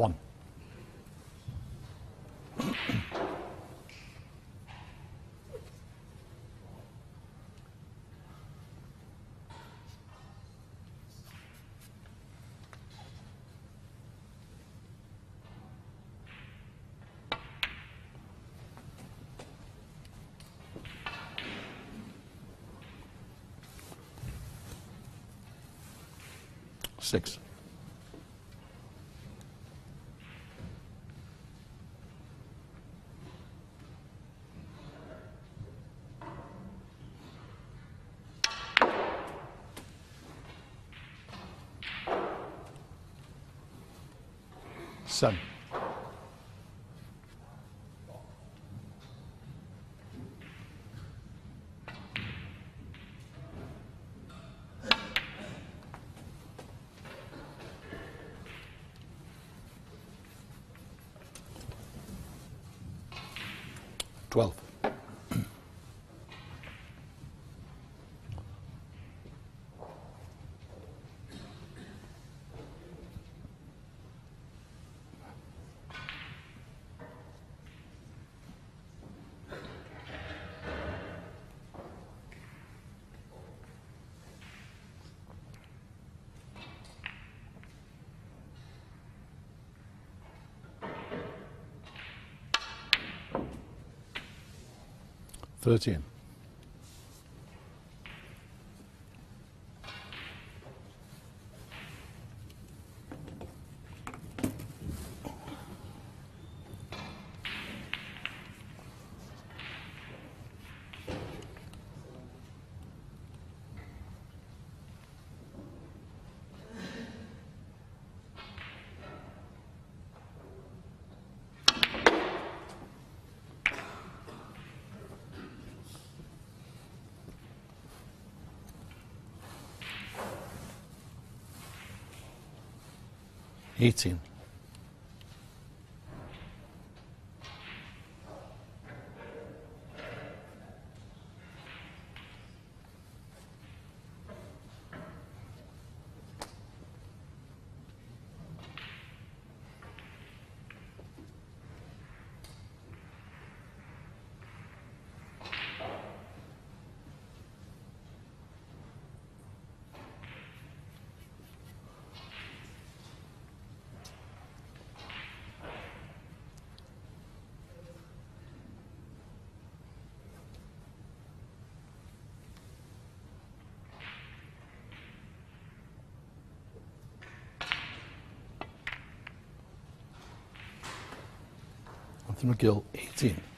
One. Six. 13. 18. Matt McGill, 18.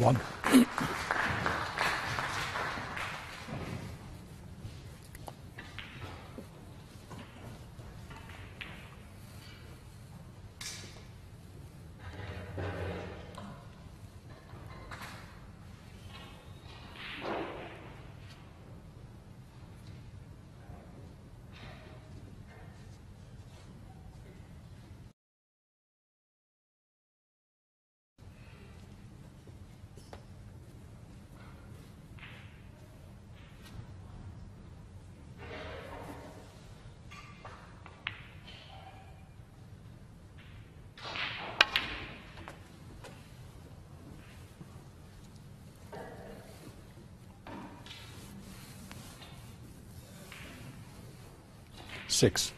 One. Six.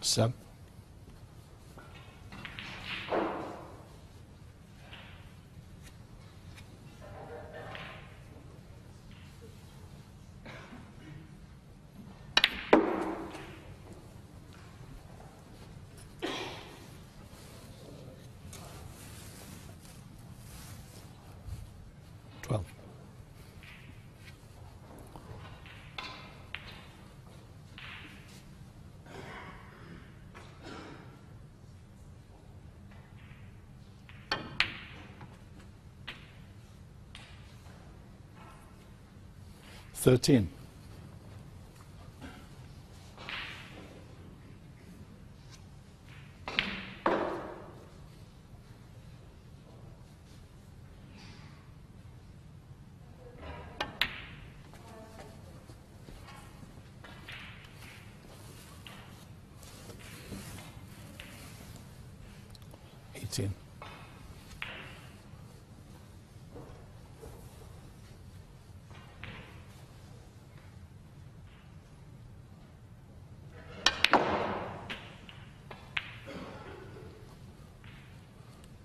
Seven. 13.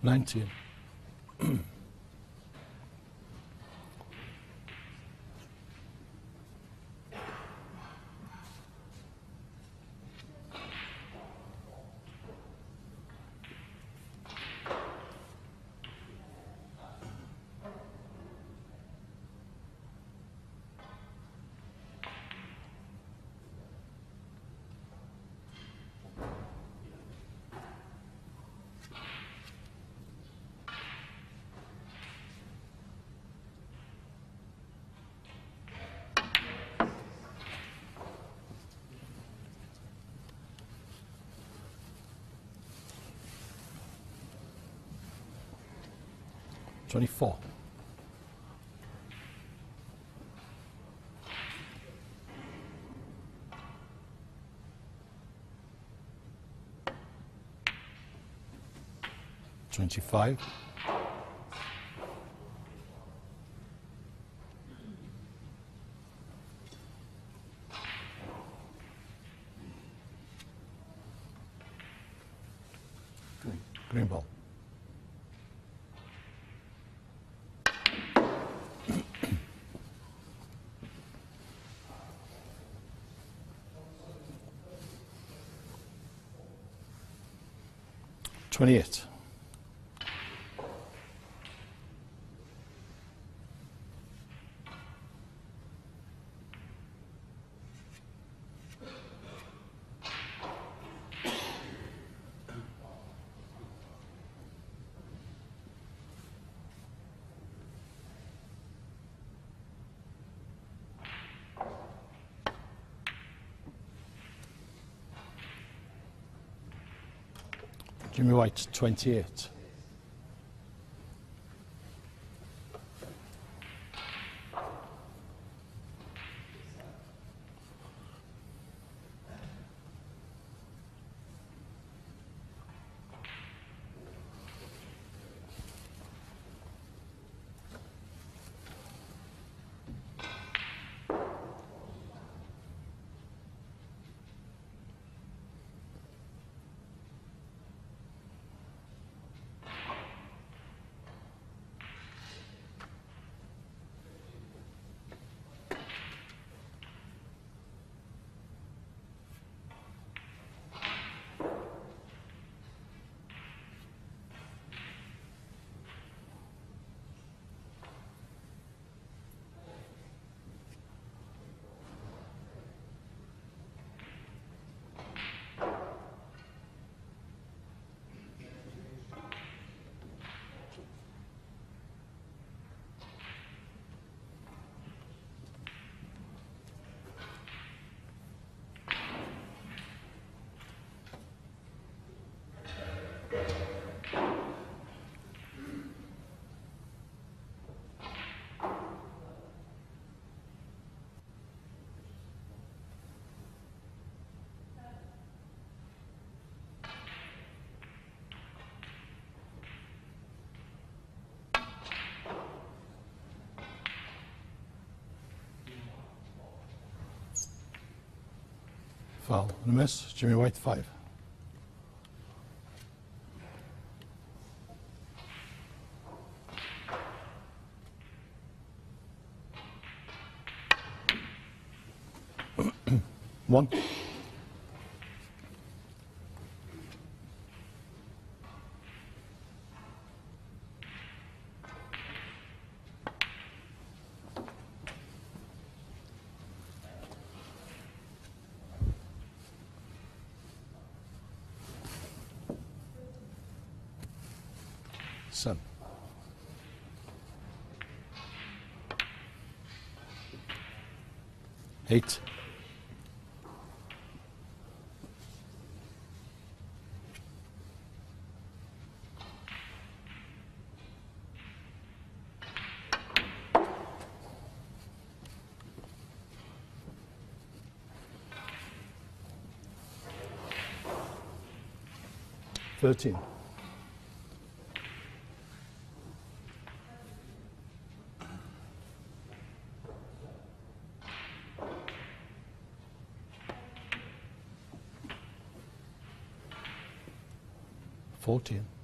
Nineteen. Twenty-four. Twenty-five. 28. Jimmy White, twenty-eight. Foul and a miss. Jimmy White, five. One. Seven. Eight. Thirteen. 14.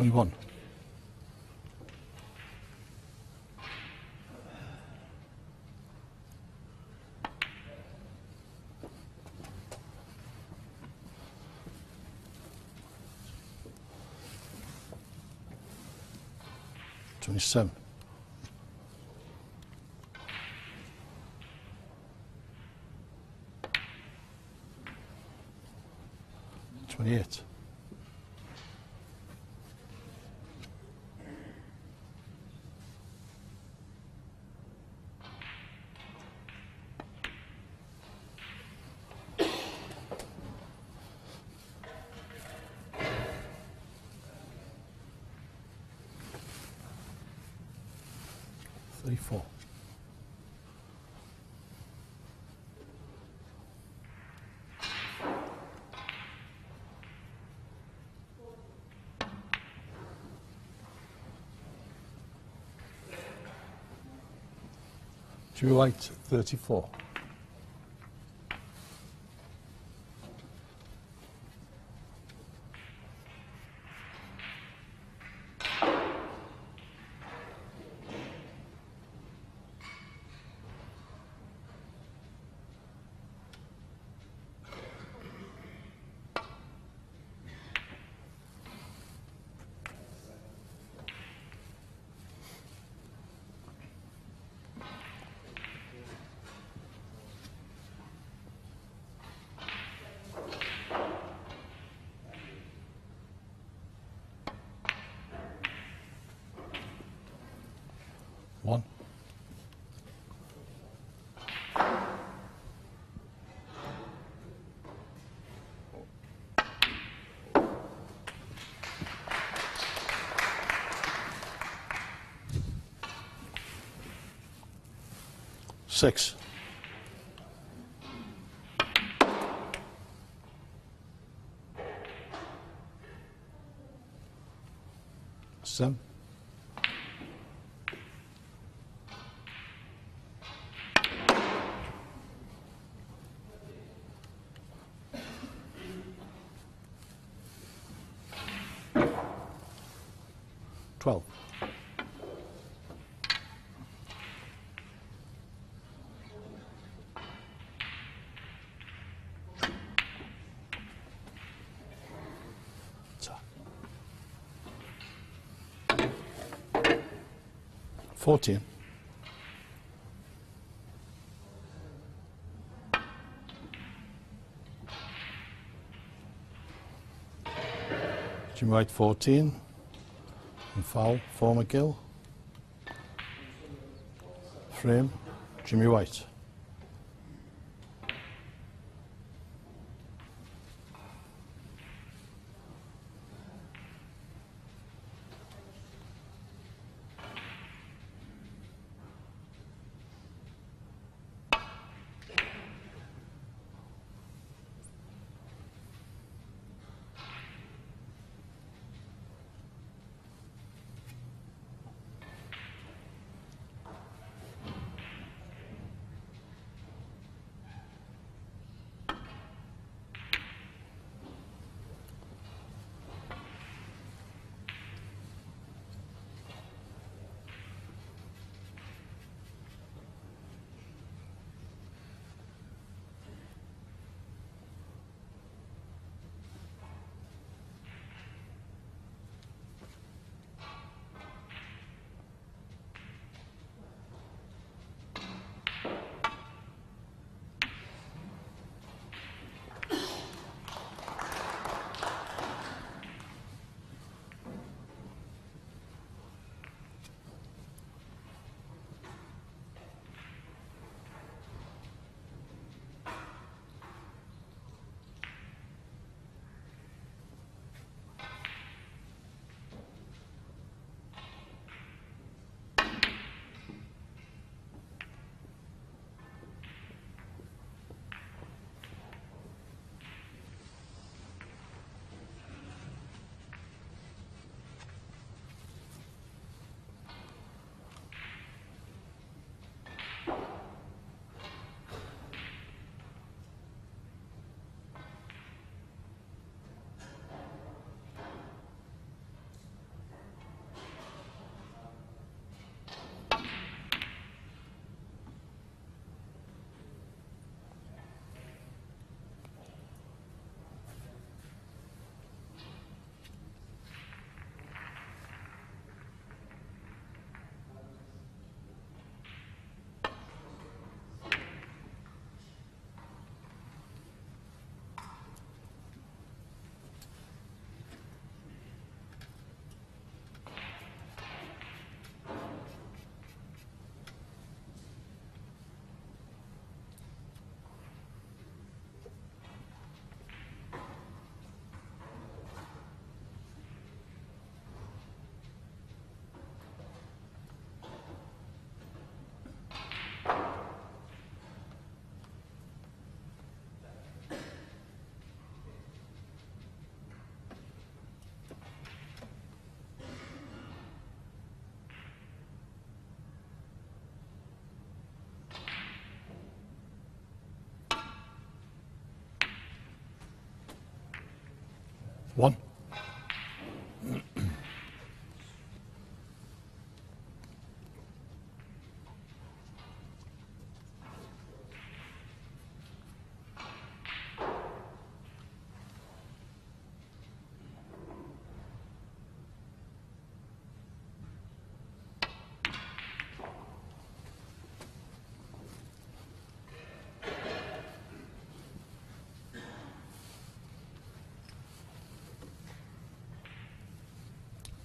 Twenty-one. Twenty-seven. Twenty-eight. Thirty-four. One. Six. Fourteen. Jim White 14 and foul, former McGill. Frame, Jimmy White. One.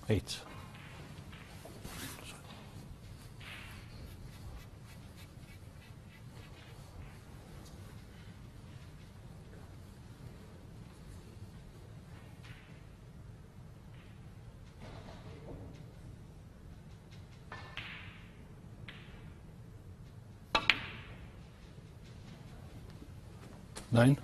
Eight. Nine.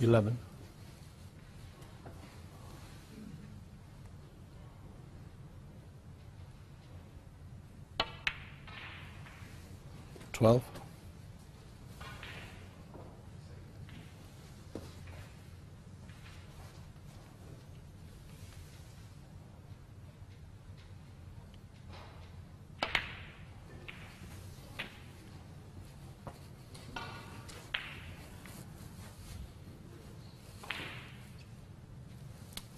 Eleven. Twelve.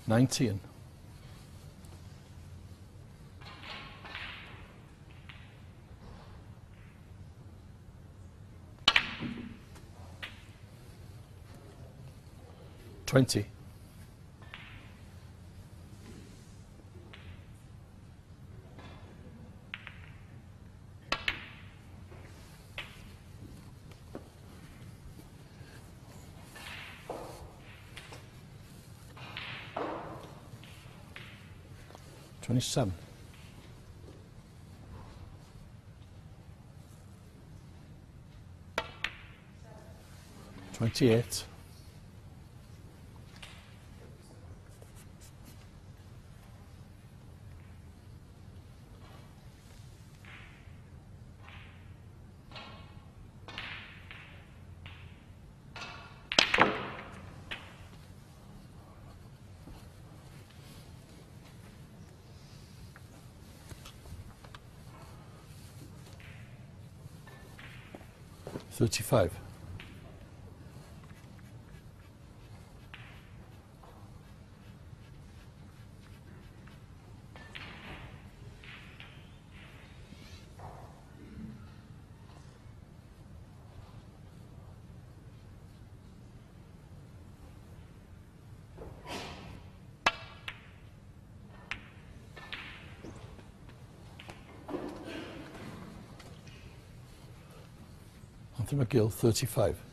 Nineteen. Twenty. Twenty-seven. Twenty-eight. 35. Anthony McGill, 35.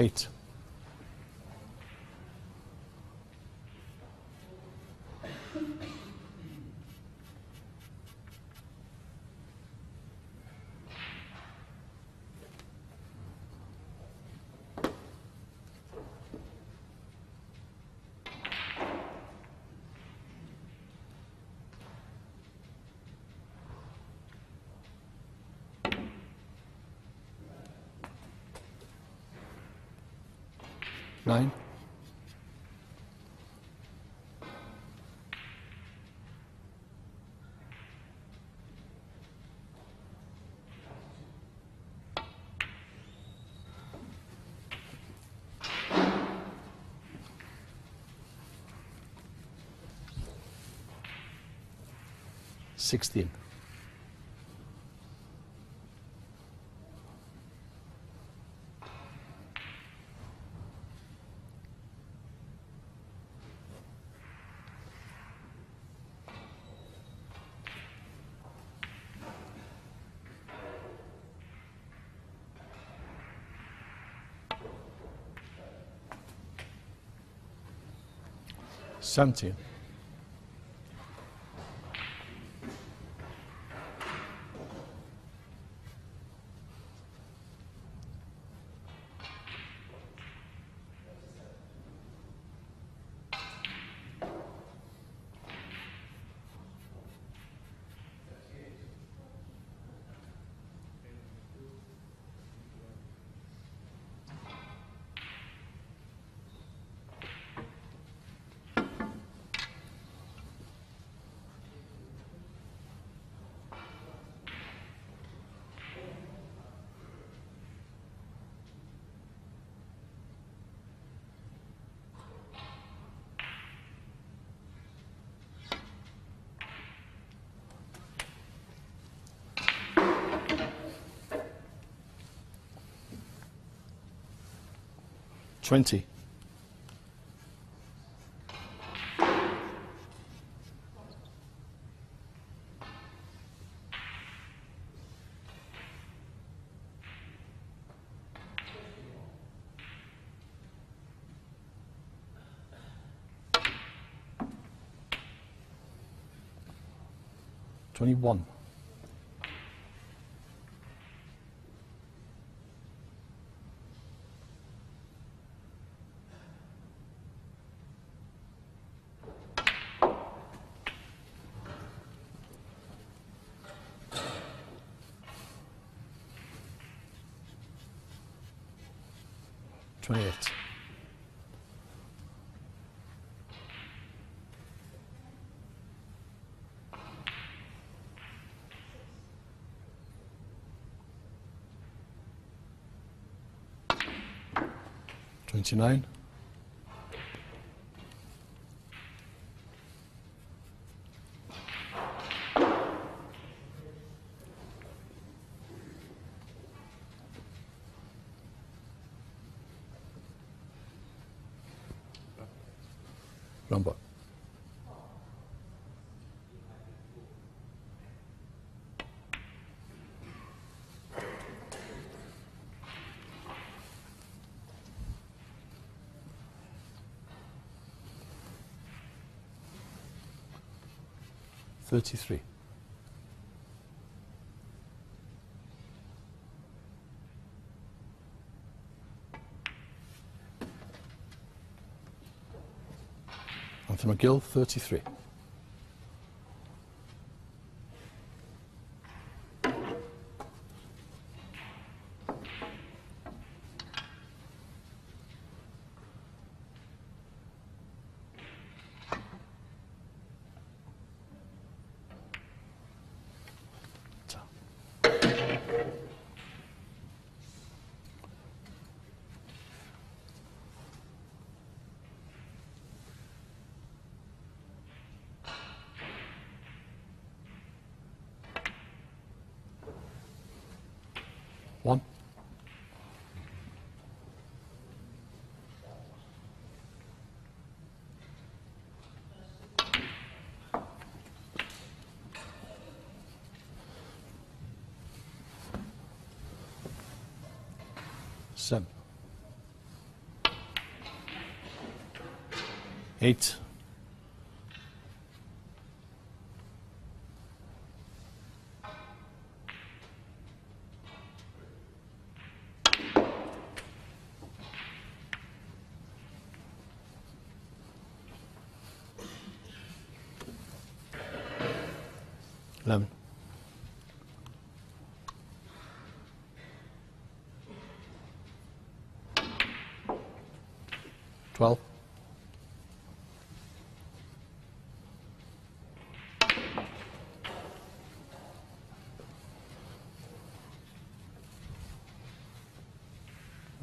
Eight. Nine. Sixteen. something. 20. Twenty-one. Twenty-eight. Twenty-nine. 33. Anthony McGill, 33. Eight.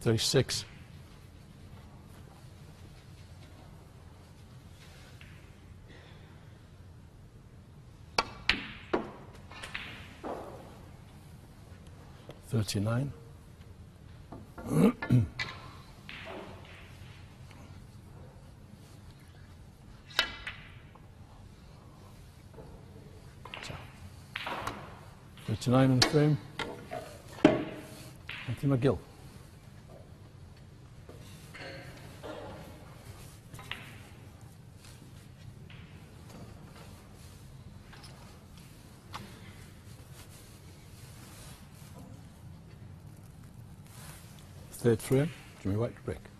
Thirty-six. Thirty-nine. Thirty-nine in the frame. Anthony McGill. Third frame, Jimmy White brick.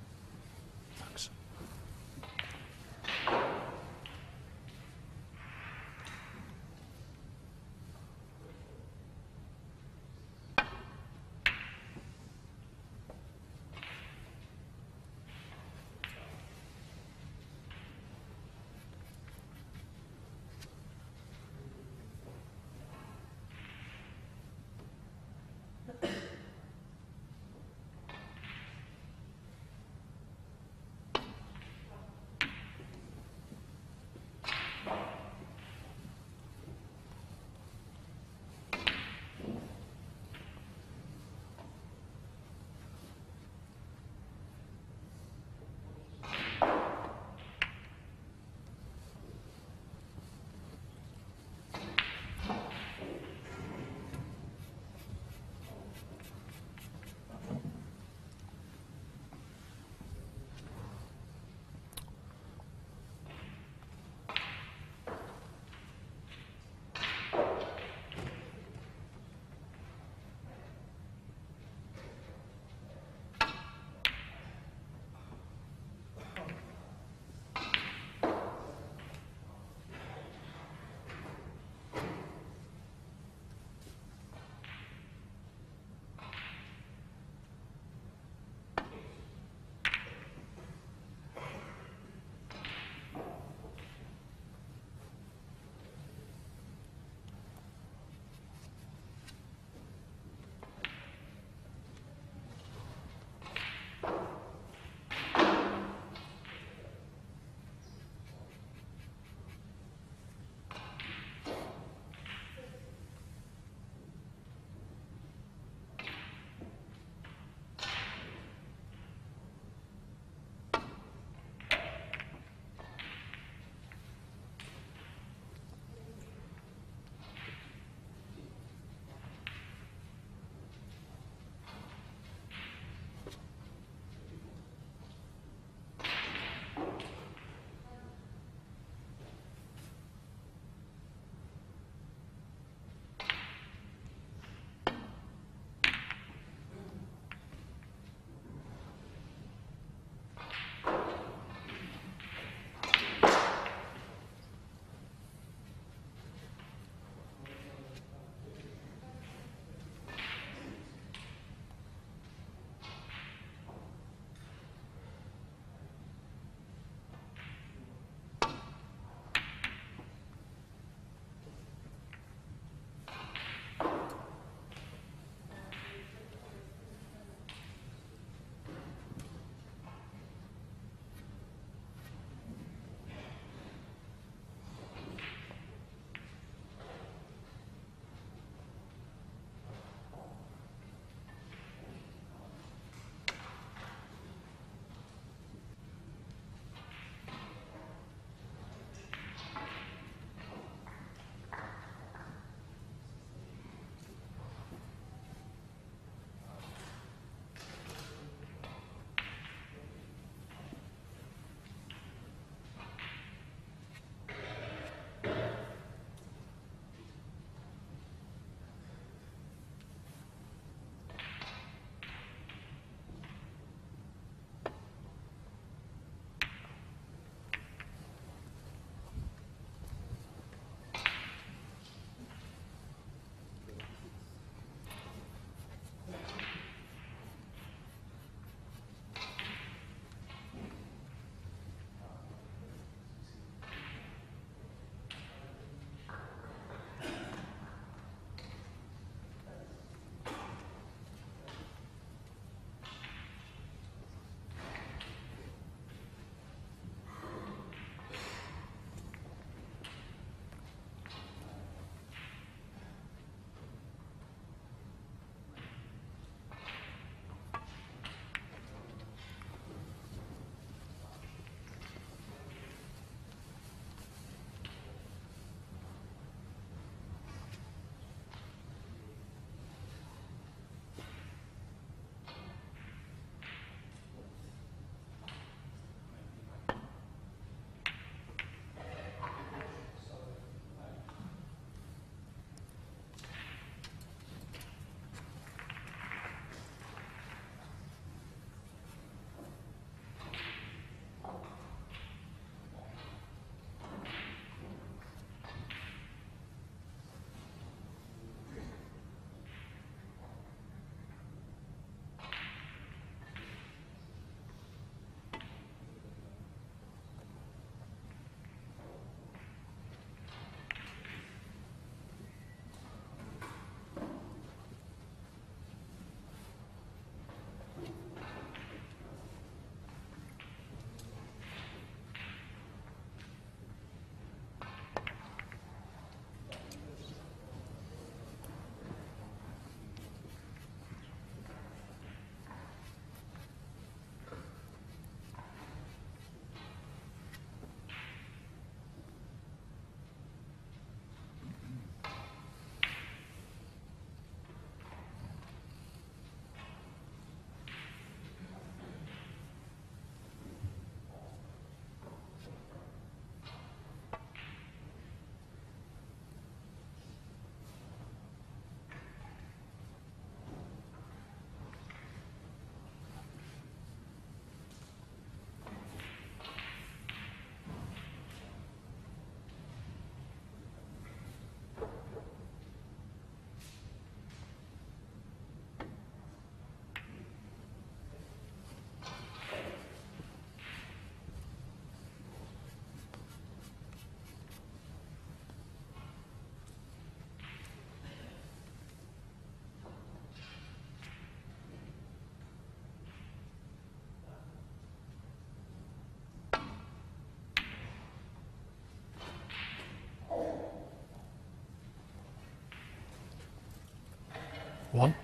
One.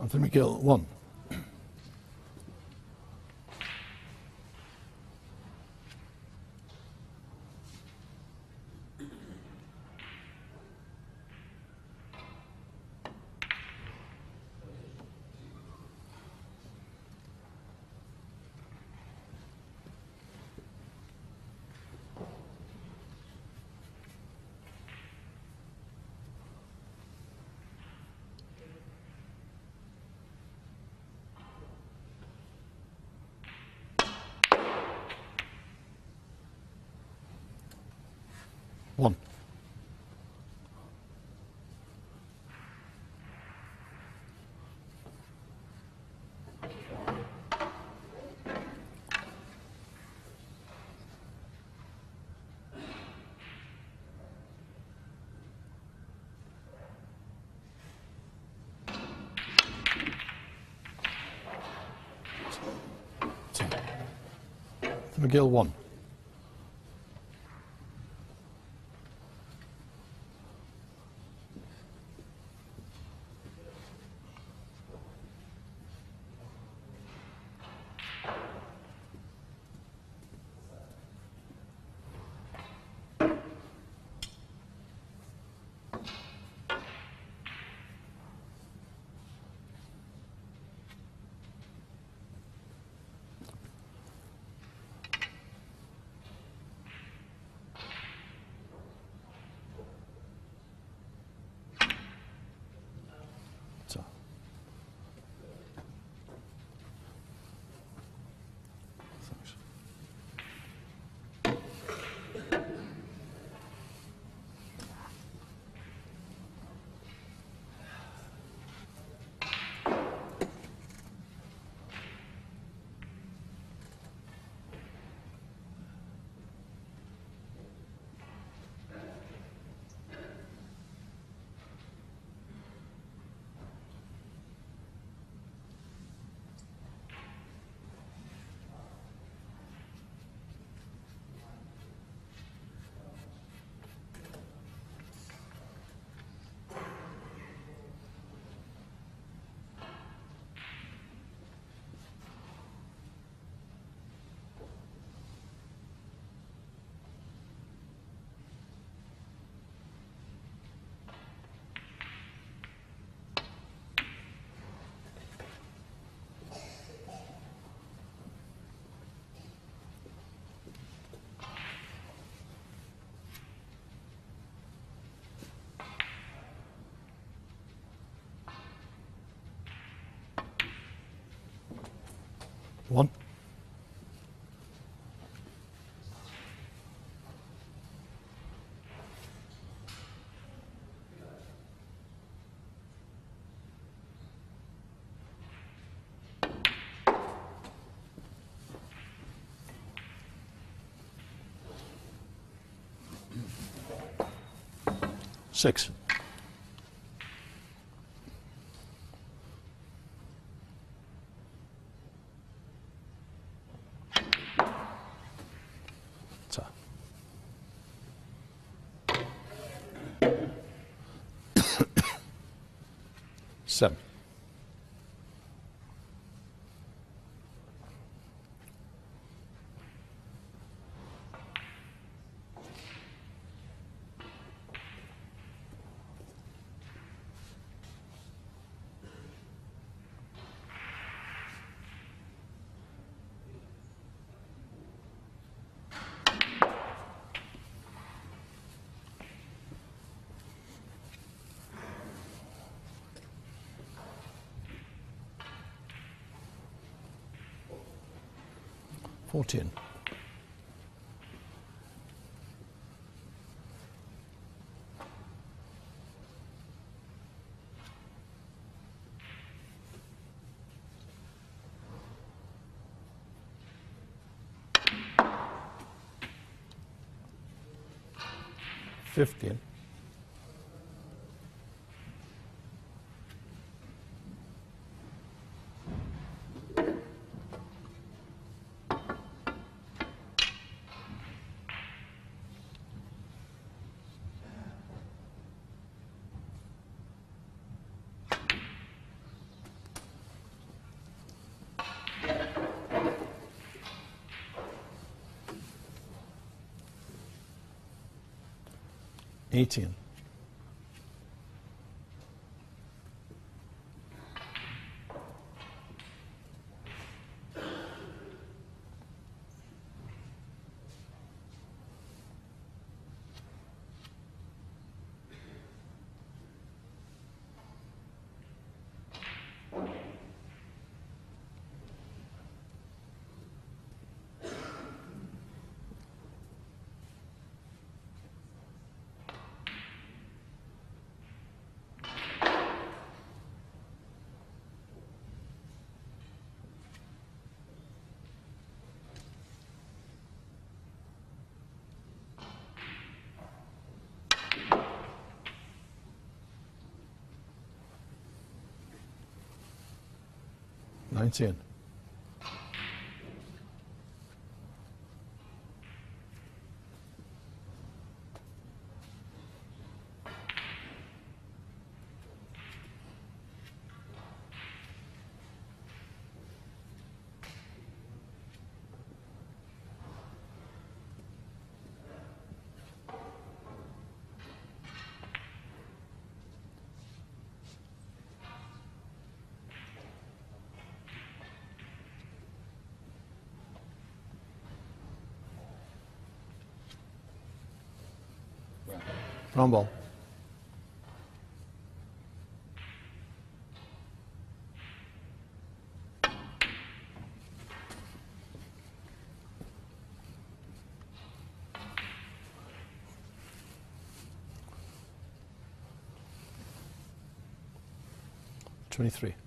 Anthony McGill, one. One. McGill, one. One. Six. 14. Fifteen. 18. kanë qenë. Ball. Twenty-three.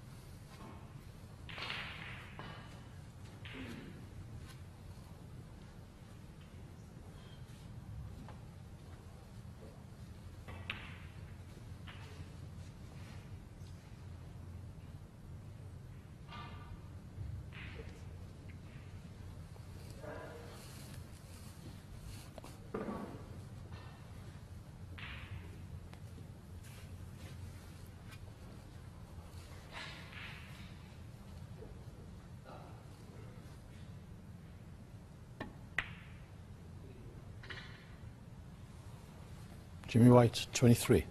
Jimmy White, 23.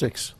Six.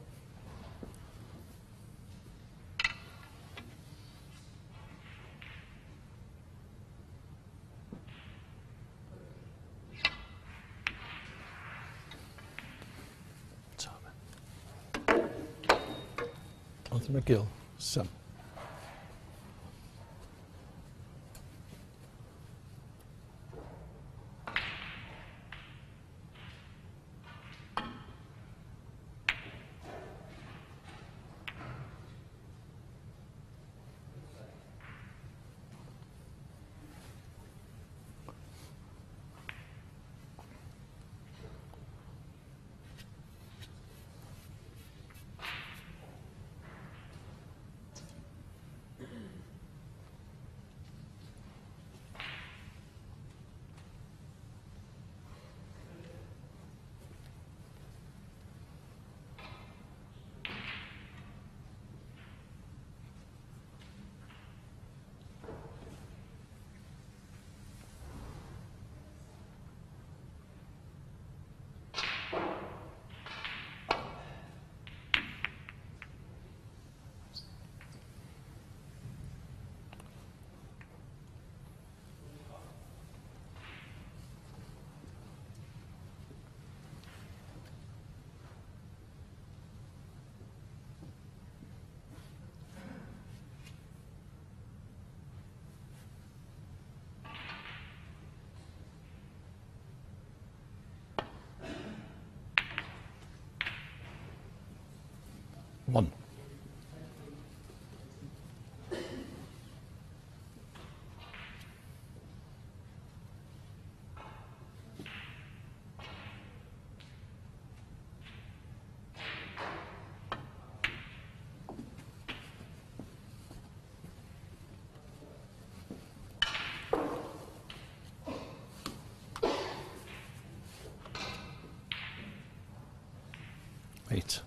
Anthony McGill, seven. One. Eight.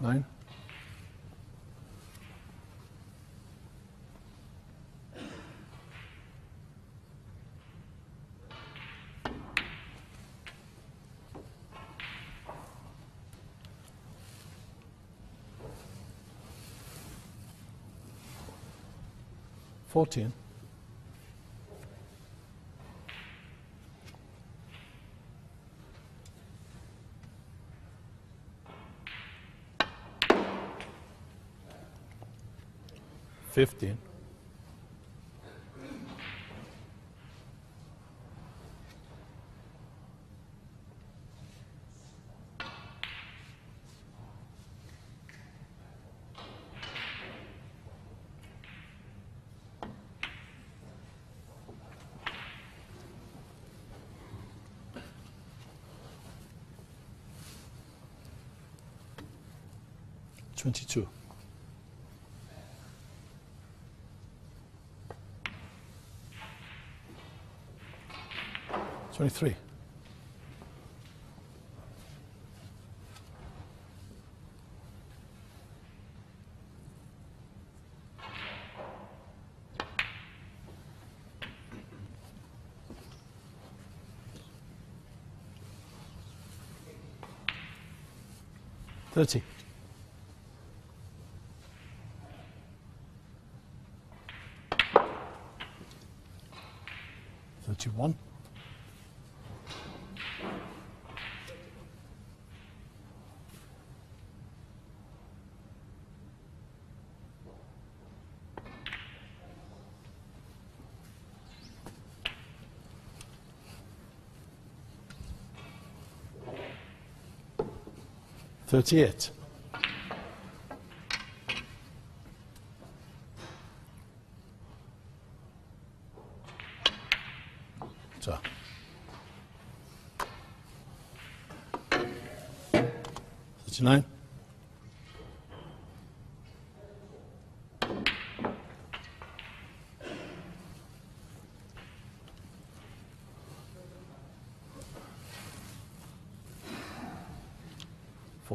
Nine. Fourteen. Fifteen. Twenty-two. Twenty-three. Thirty. 38.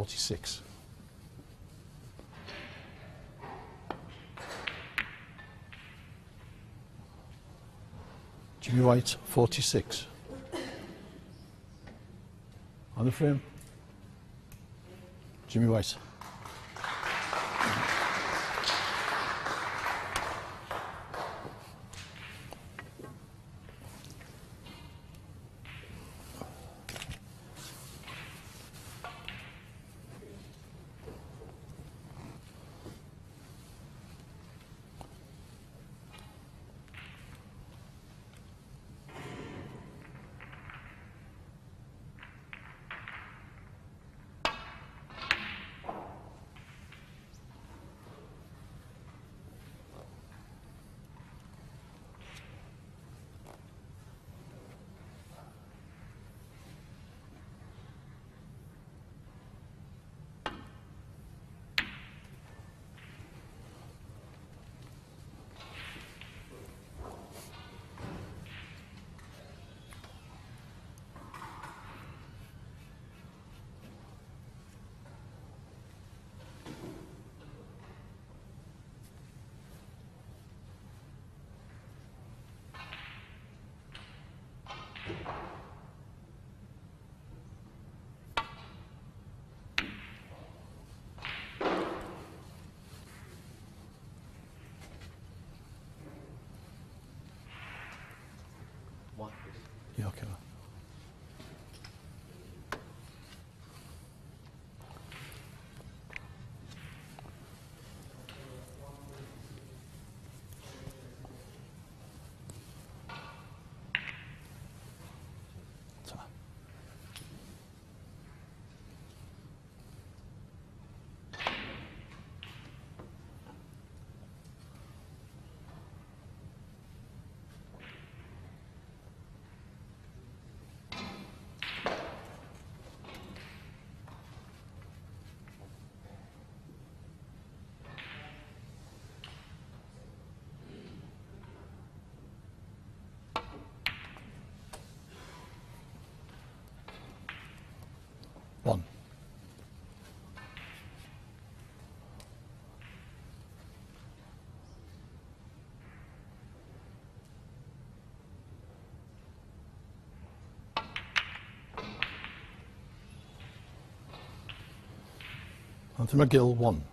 46. Jimmy White, 46. On the frame, Jimmy White. Anthony McGill, one.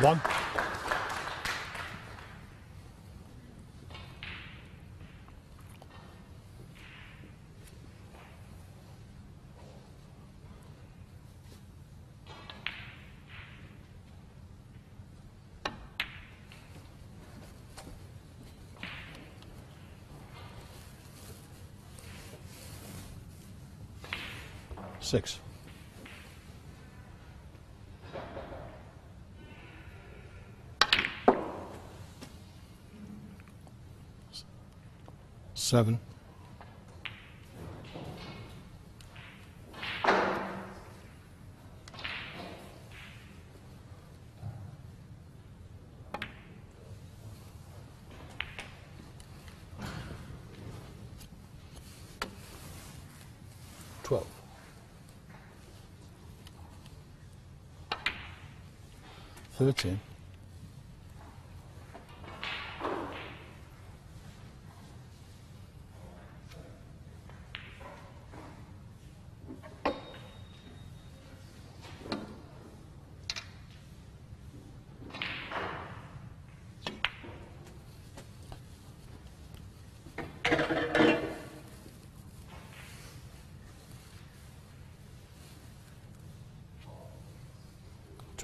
One. Six. Seven. Twelve. Thirteen.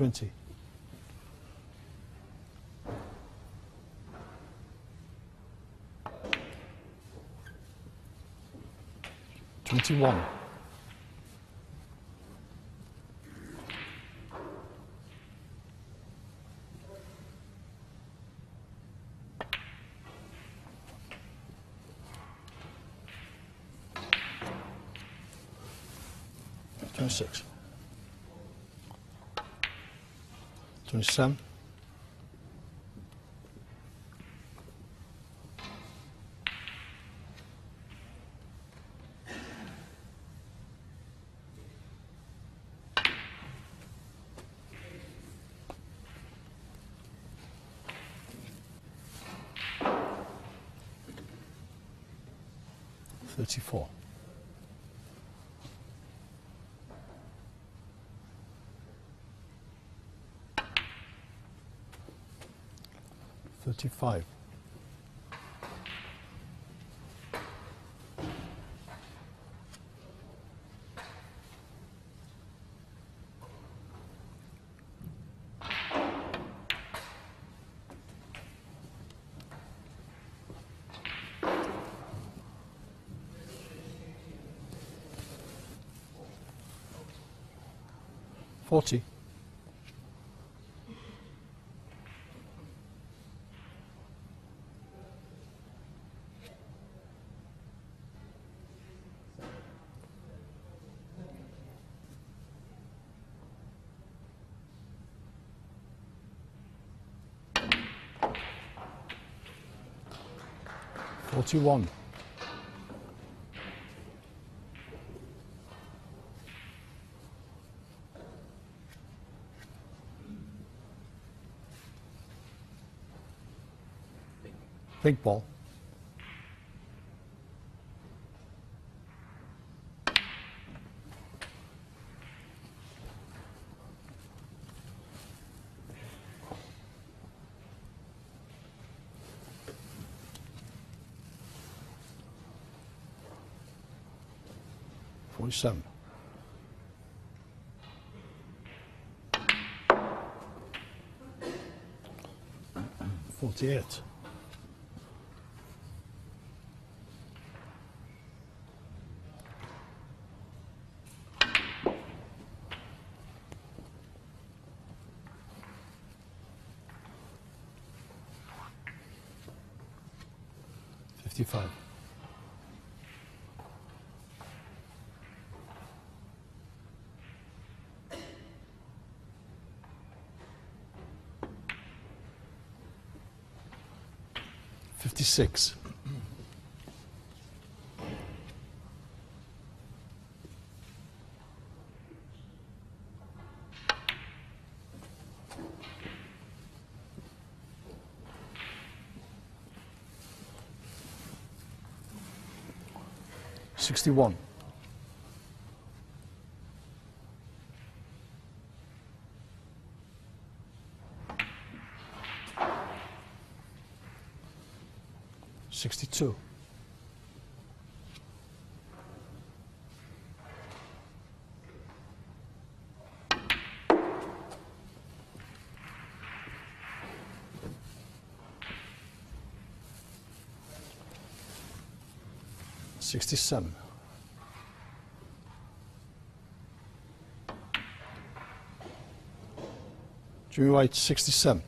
Twenty. Twenty-one. Twenty-six. Twenty-seven. Thirty-four. Thirty-five. Forty. Forty-one. Pink ball. Forty-seven. Forty-eight. Fifty-five. Fifty-six. Sixty-one. 62. Sixty-seven. Jimmy White, sixty-seven.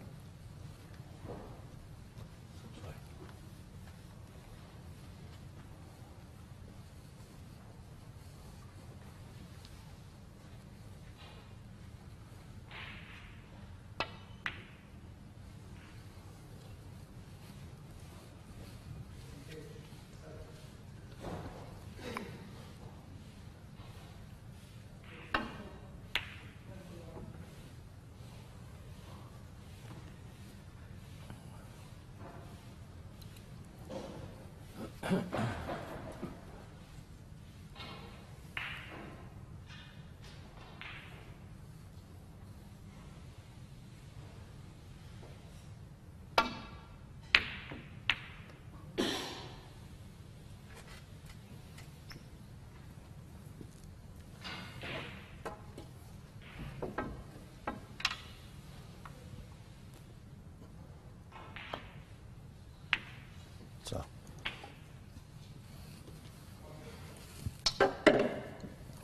So.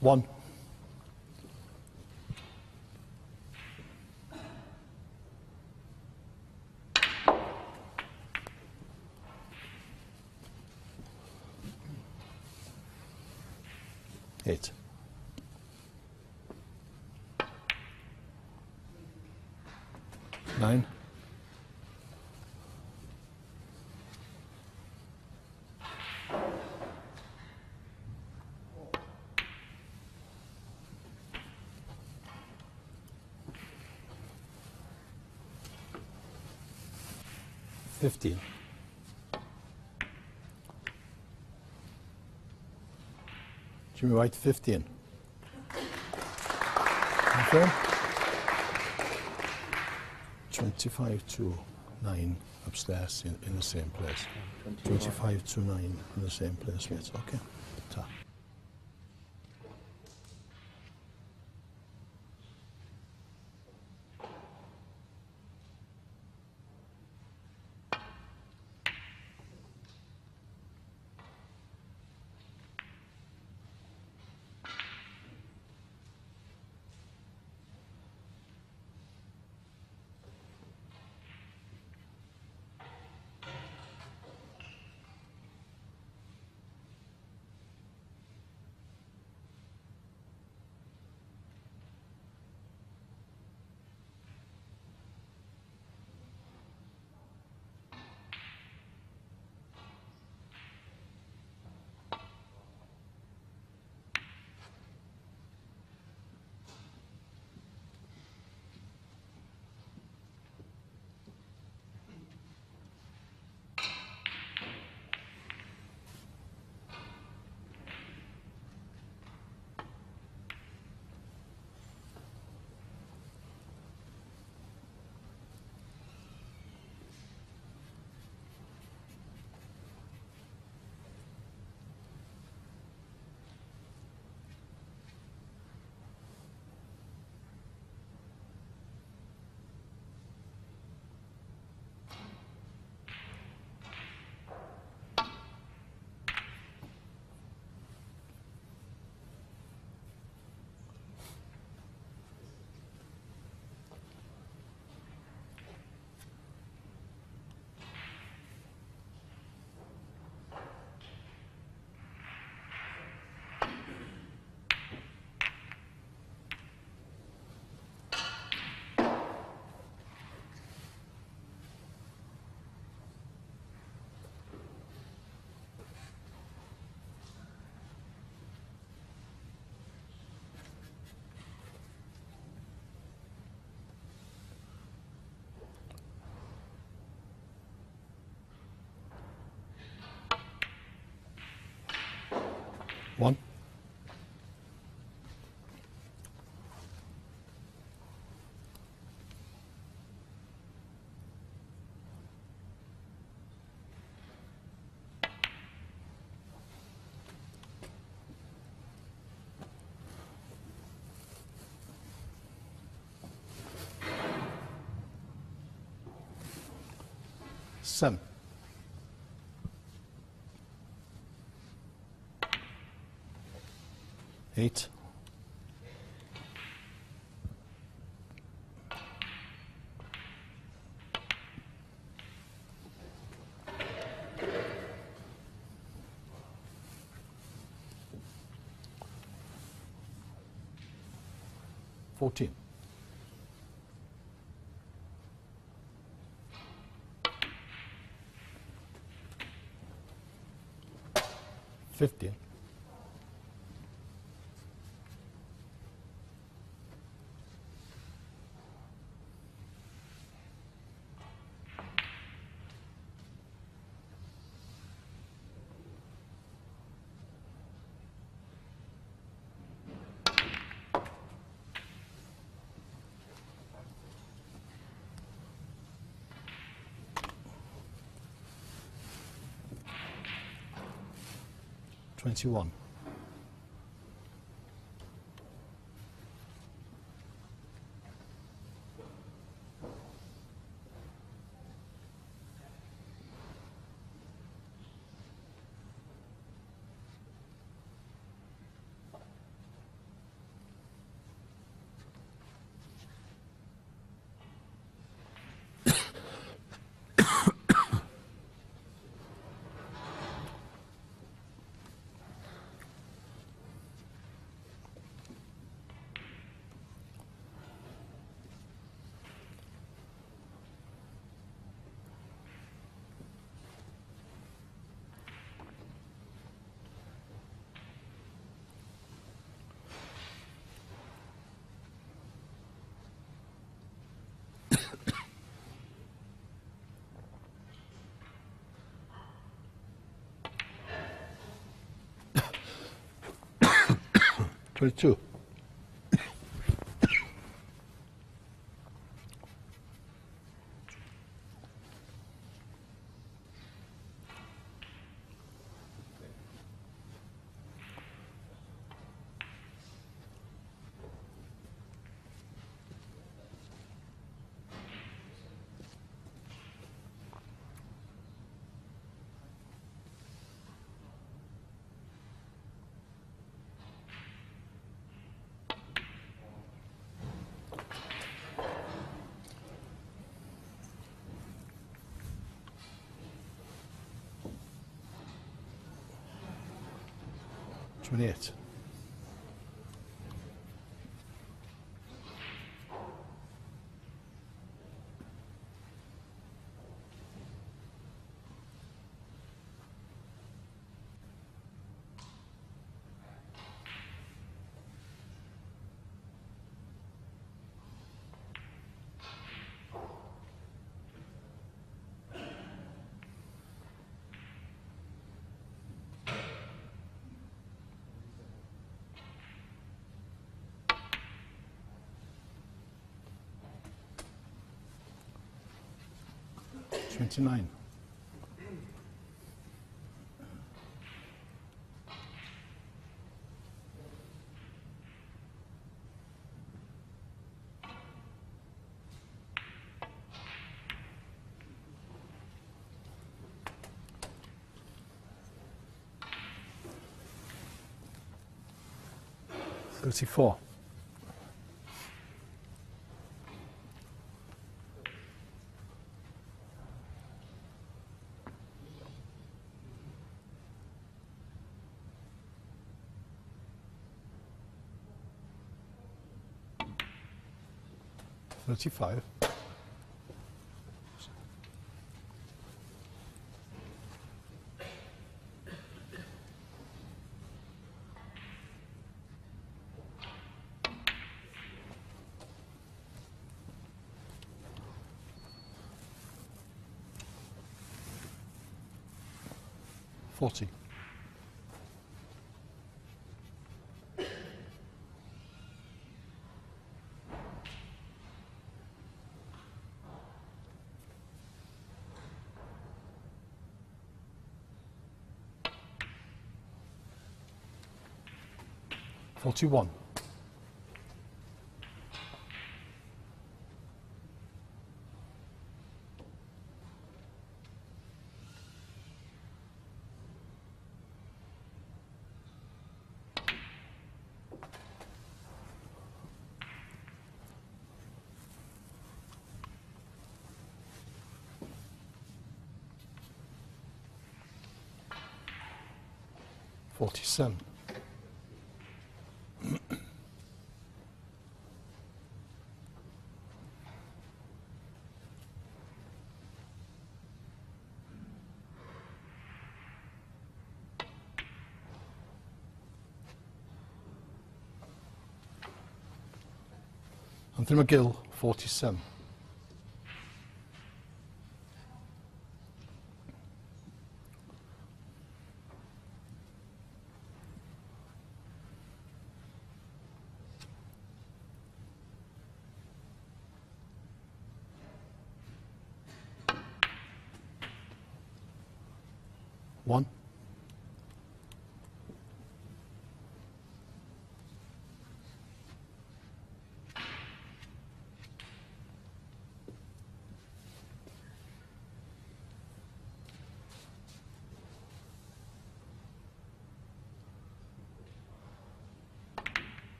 One. Eight. Nine. Fifteen. Jimmy White, fifteen. Confirm? Twenty-five to nine upstairs in, in the same place. Twenty-five to nine in the same place, yes, okay. Eight. Fourteen. Fifteen. 21. It too. 28. Twenty-nine. Thirty-four. Thirty-five. Forty. 41. Forty-seven. McGill, 47. One.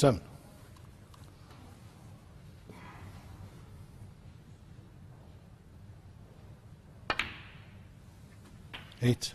Seven. Eight.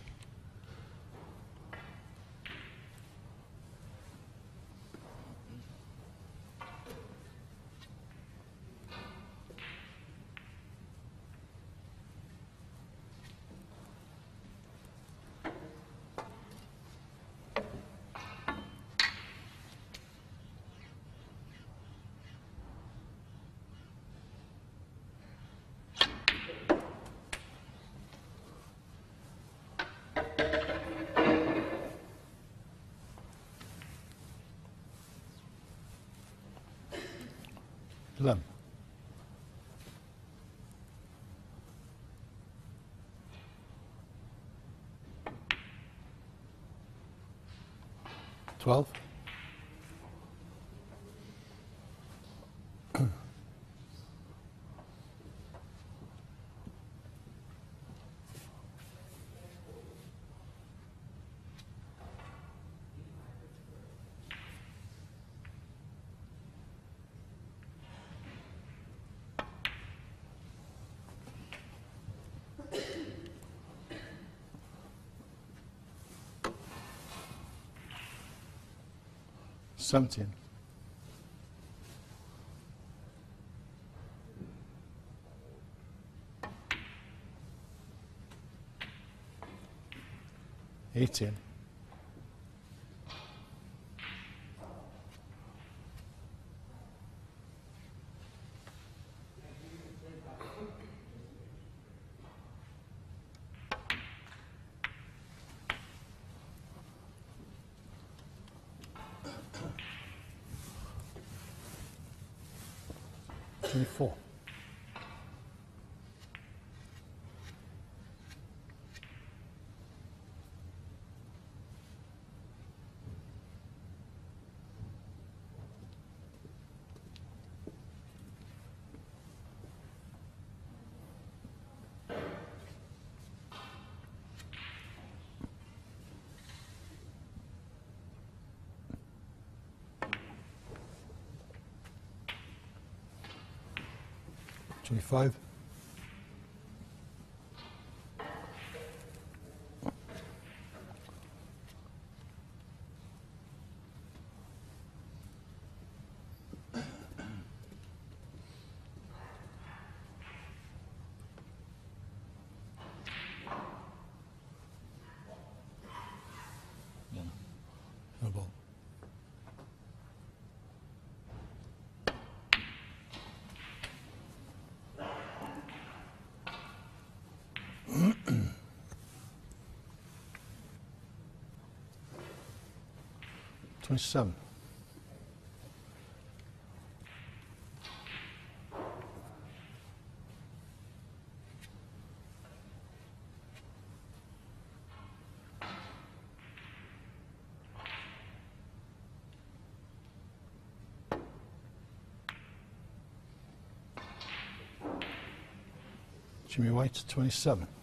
Eleven. Twelve. Seventeen. Eighteen. Twenty-five. 27. Jimmy White, 27.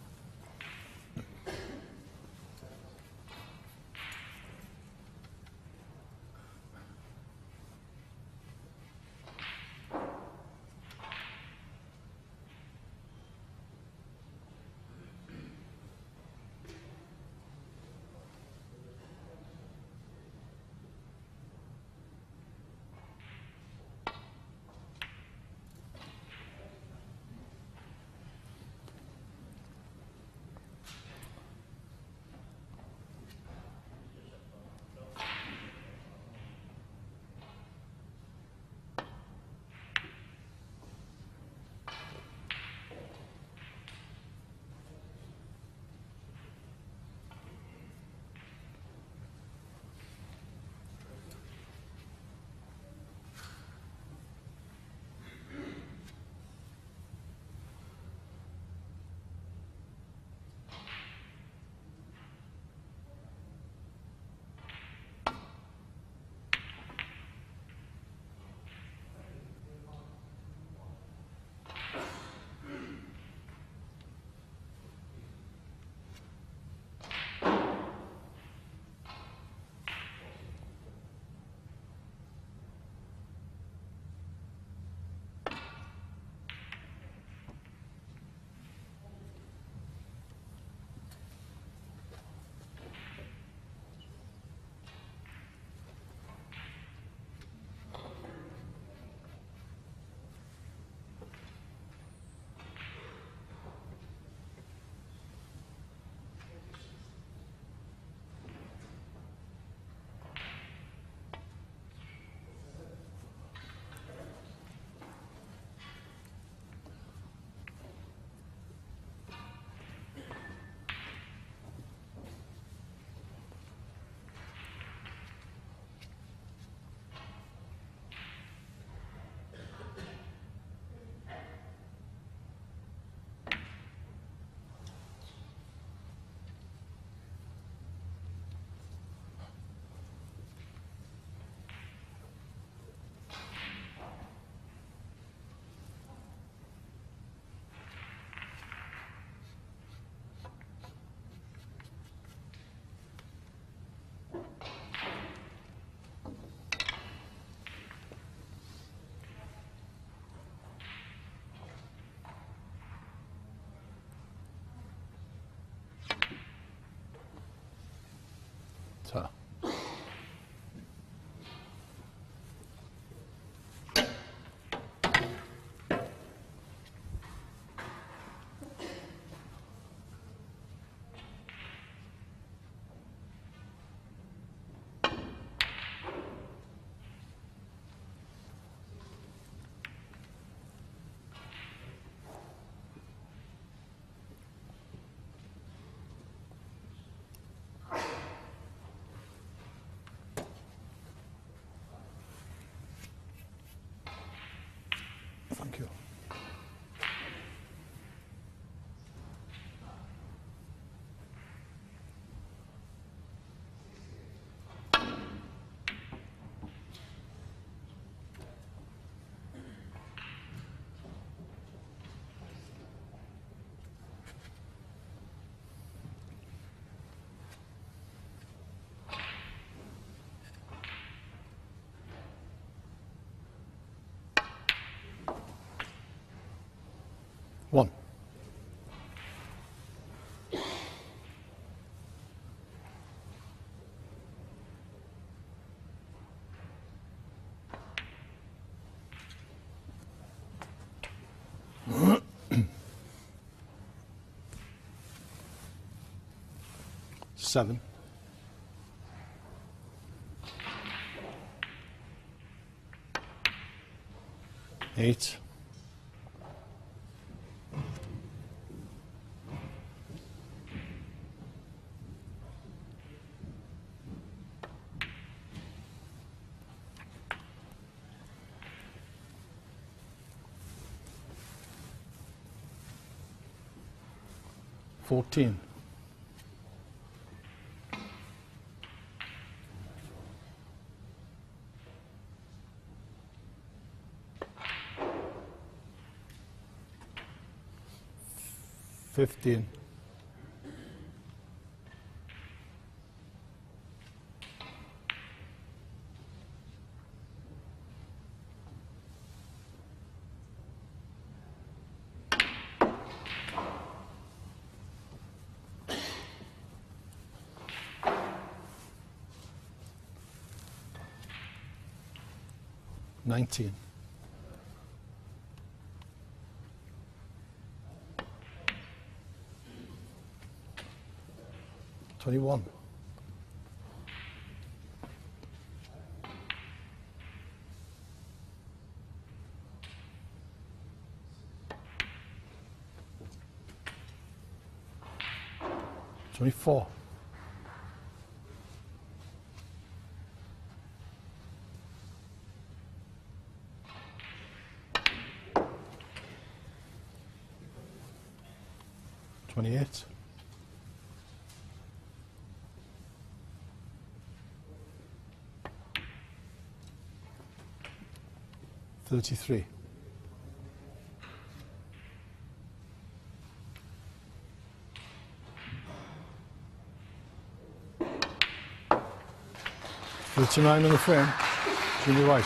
Huh. 7. Eight. Fourteen. Fifteen. Nineteen. Twenty-one. Twenty-four. Twenty-eight. Thirty-three. Thirty-nine on the frame. Jimmy White.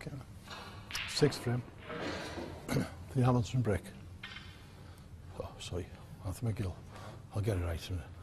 Okay. Sixth frame. the Hamilton break. Oh, sorry, Anthony McGill. I'll get it right in a minute.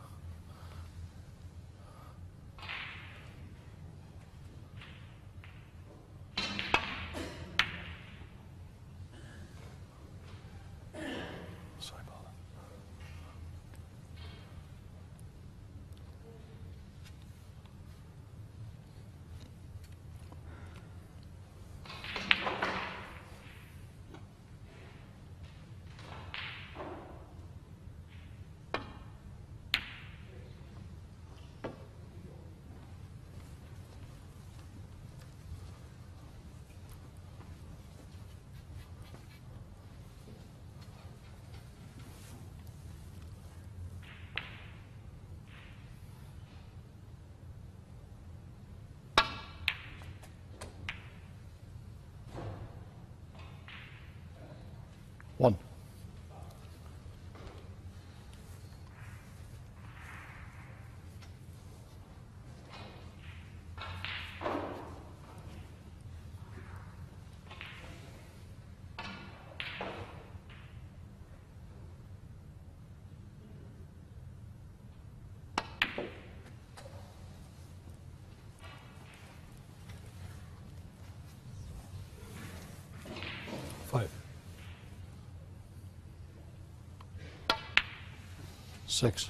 Six.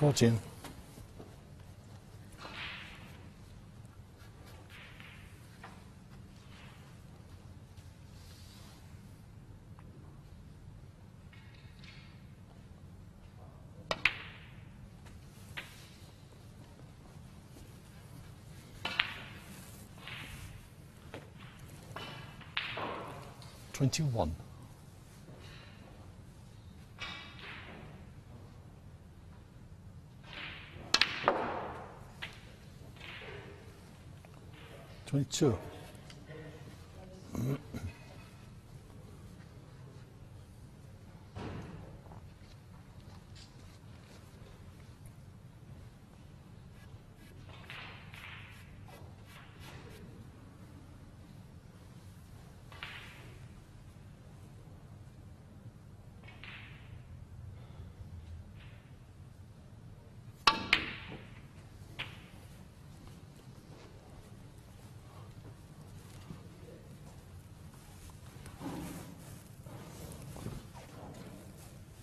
14. Twenty-one. Twenty-two.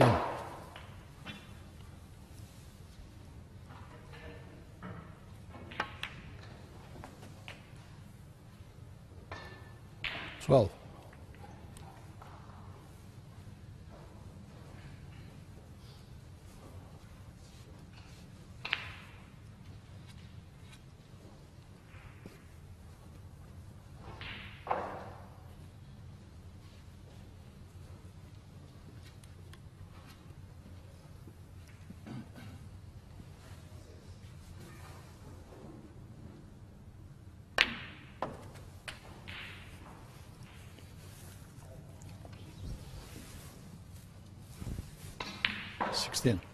Yeah. Twelve. Sixteen. clear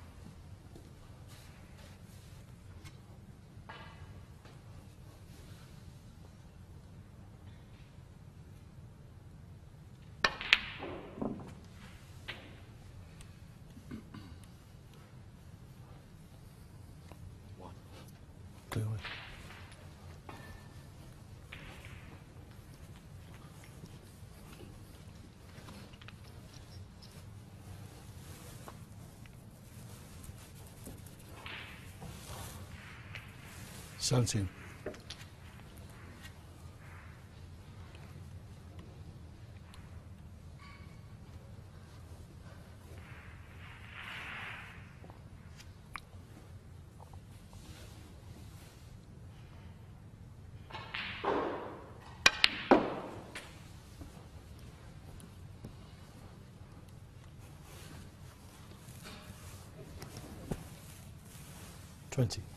Seventeen. Twenty.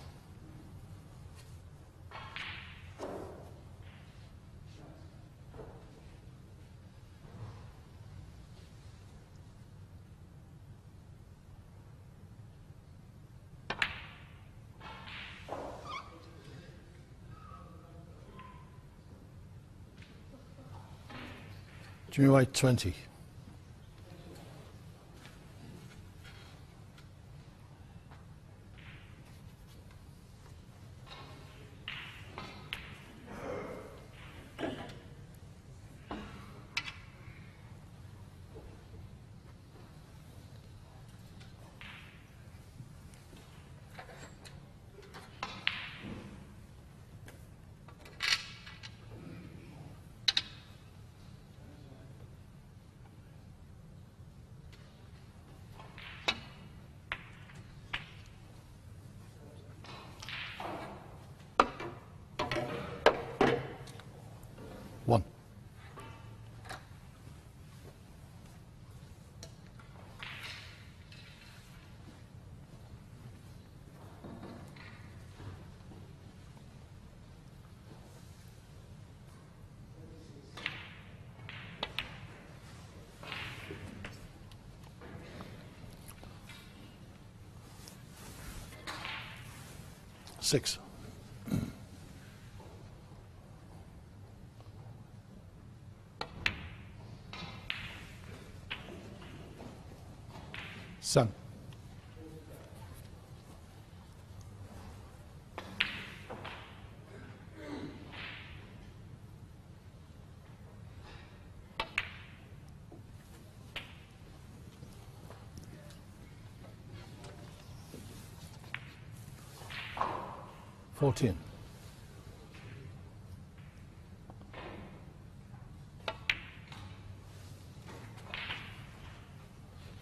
White, 20. Six. Seven. 14.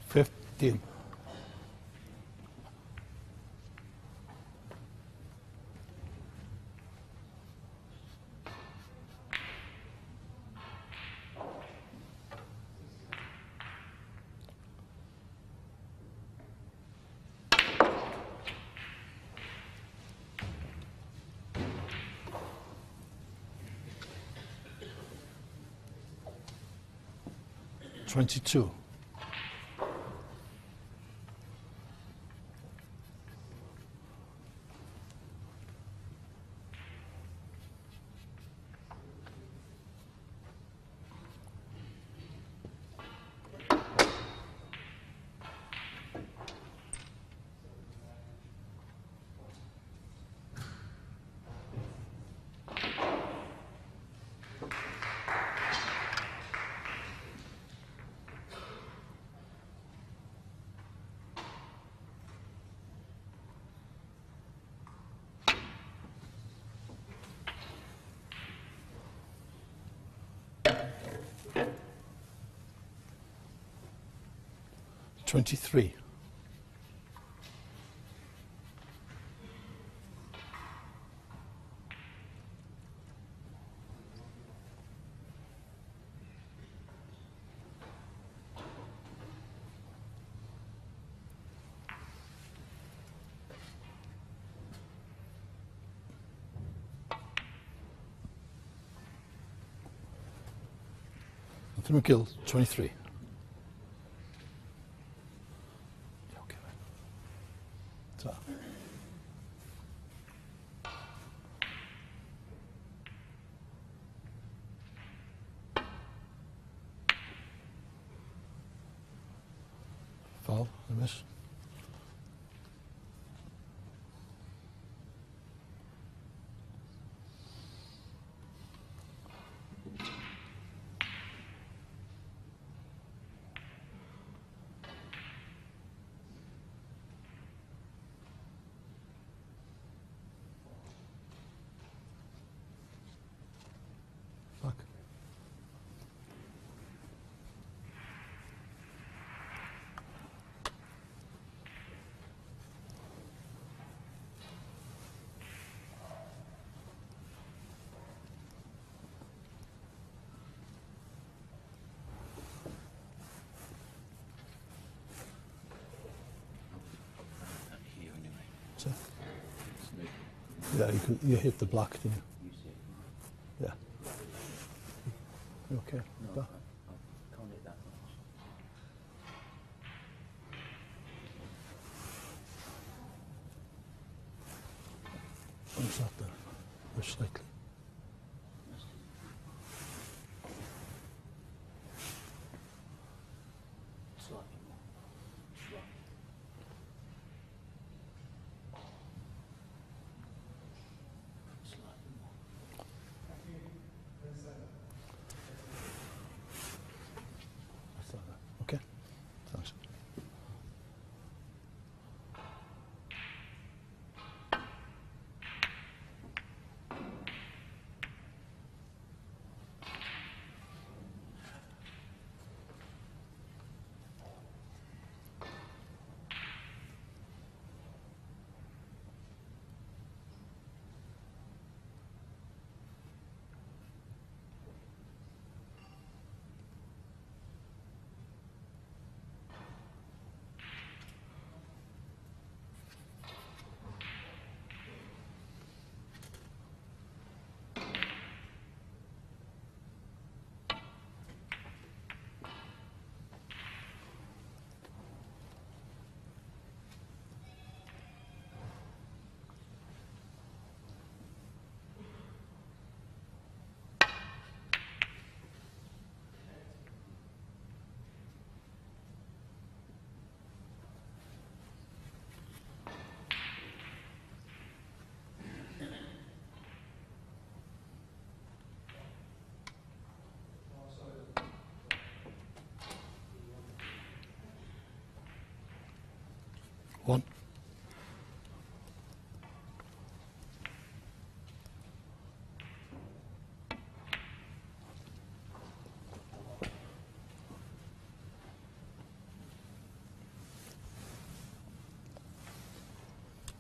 Fifteen. Twenty-two. 23. Through kill 23. So, yeah, you, could, you hit the black, didn't you?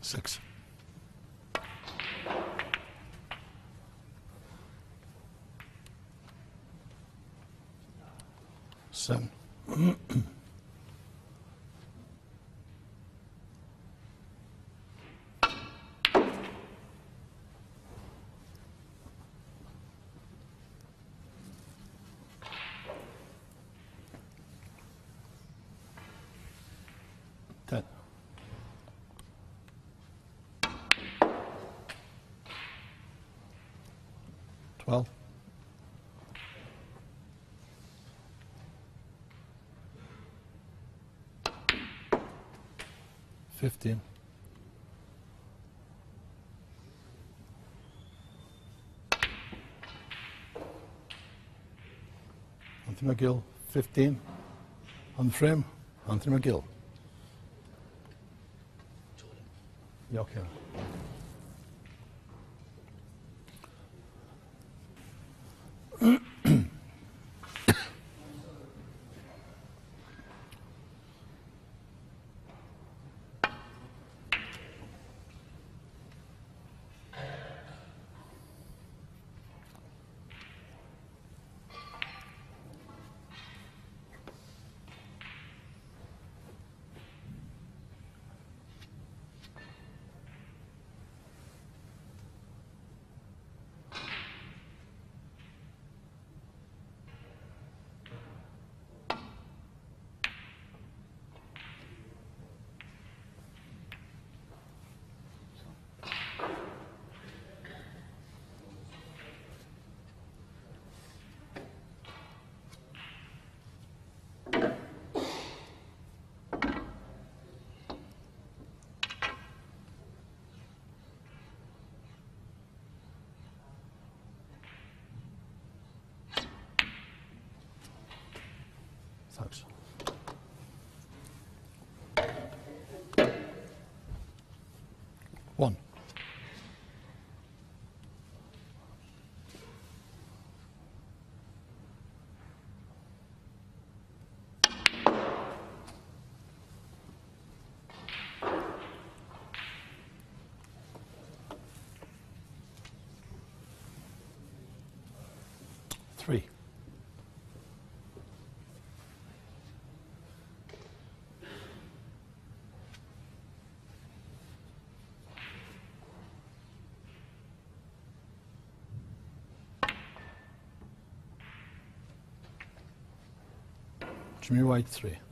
Six. Seven. Ten. Twelve. Fifteen. Anthony McGill, fifteen. On the frame, Anthony McGill. Jordan. Yeah, okay. Thanks. One. Three. Jimmy White 3.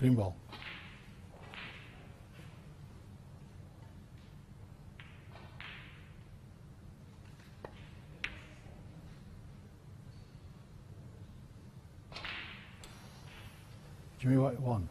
Green ball. Jimmy White one.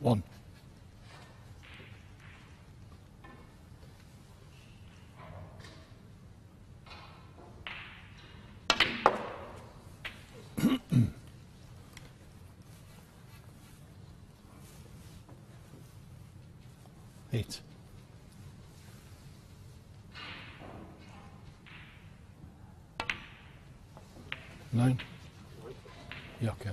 One. Eight. Nine. Yeah, okay.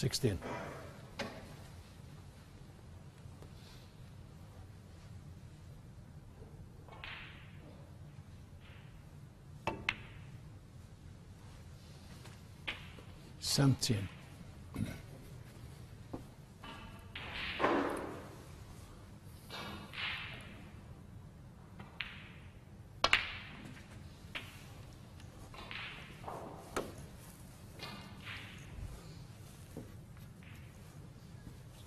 16. Seventeen.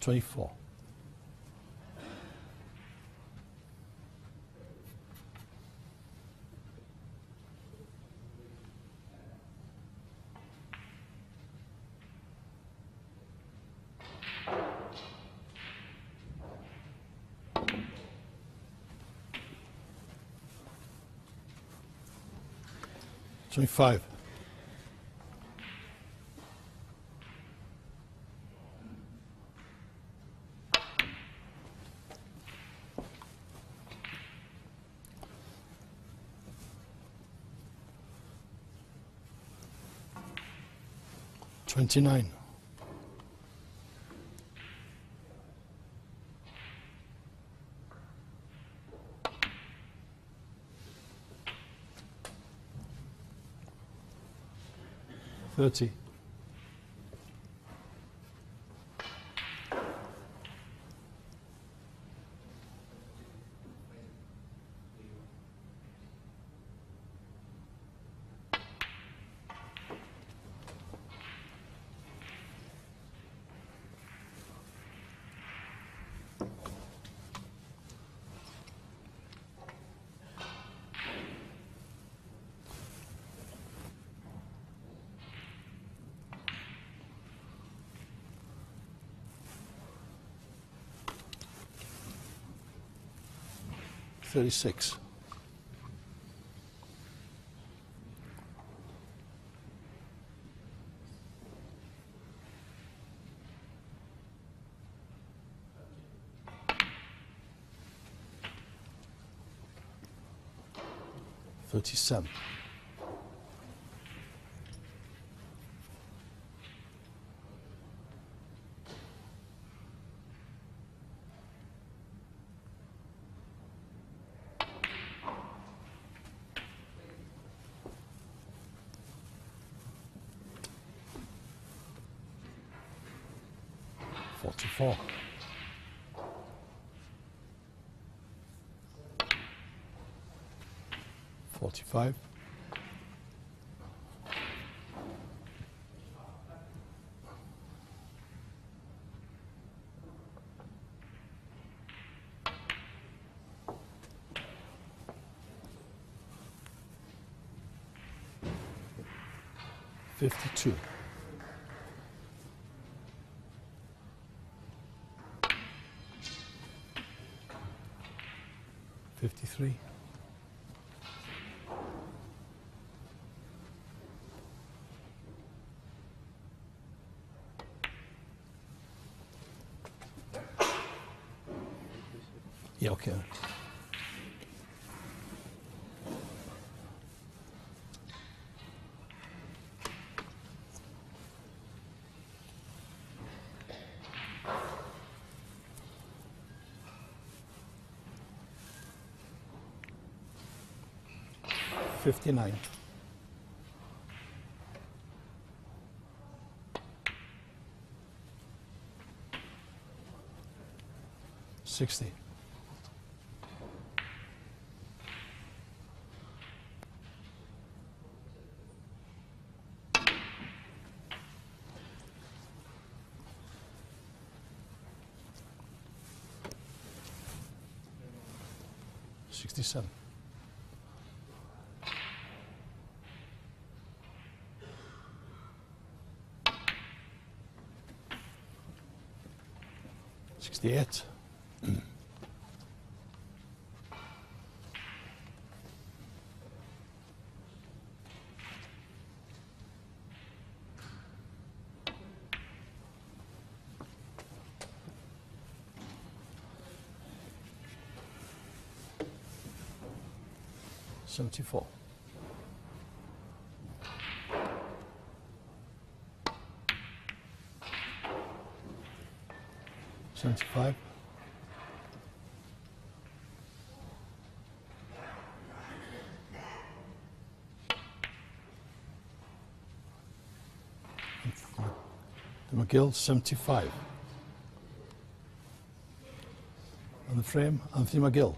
Twenty-four. Twenty-five. Twenty-nine. Thirty. Thirty-six. Thirty-seven. Forty-four. Forty-five. Fifty-two. Fifty-three. Yeah, okay. 59. Sixty. Sixty-seven. Sixty-eight. Seventy-four. The McGill, 75. On the frame, Anthony McGill.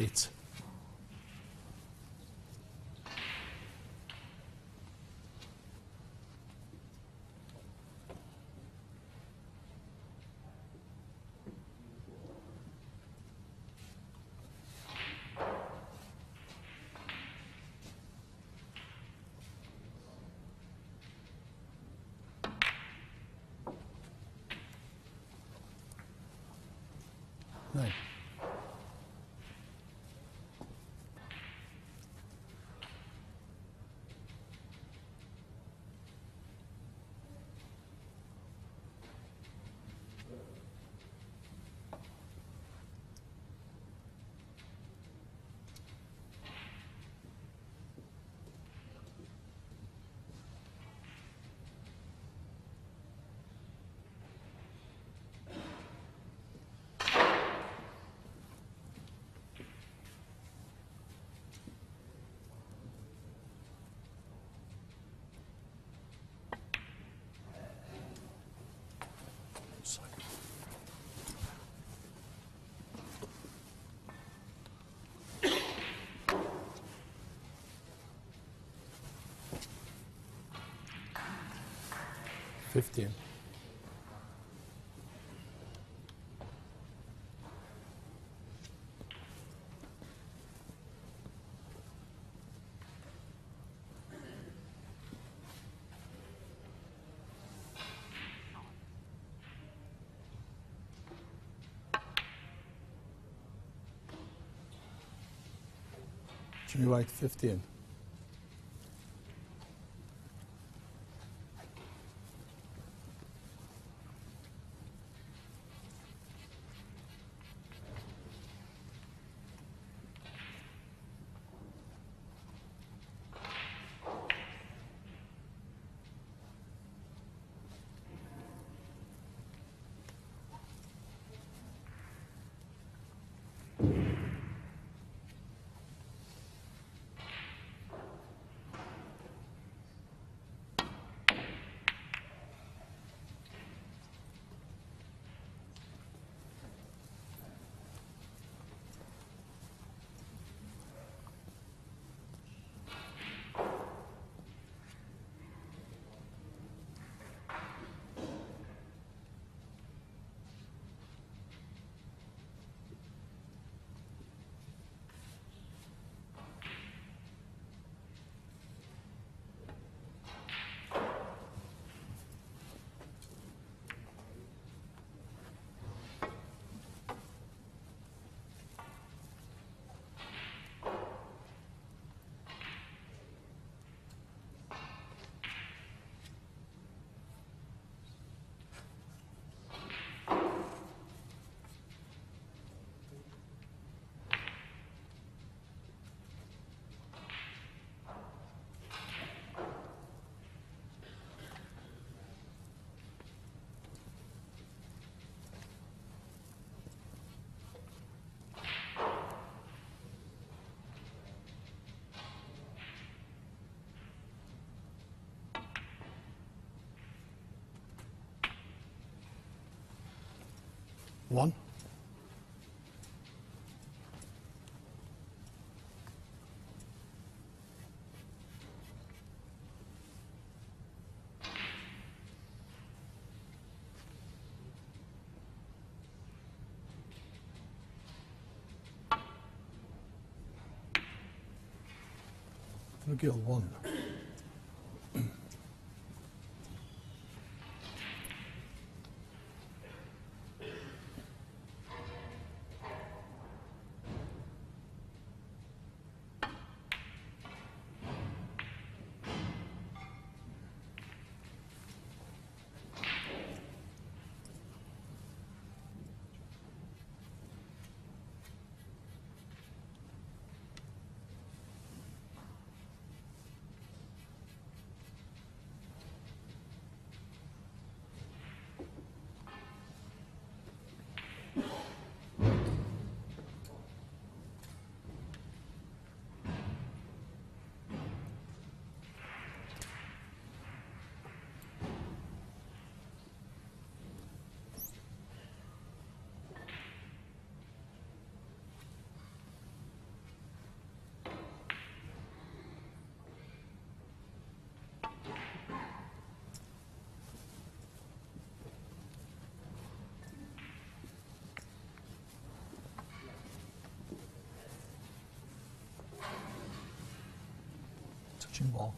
It's 15. Jimmy White, 15. One. Gill, one. Pitching ball.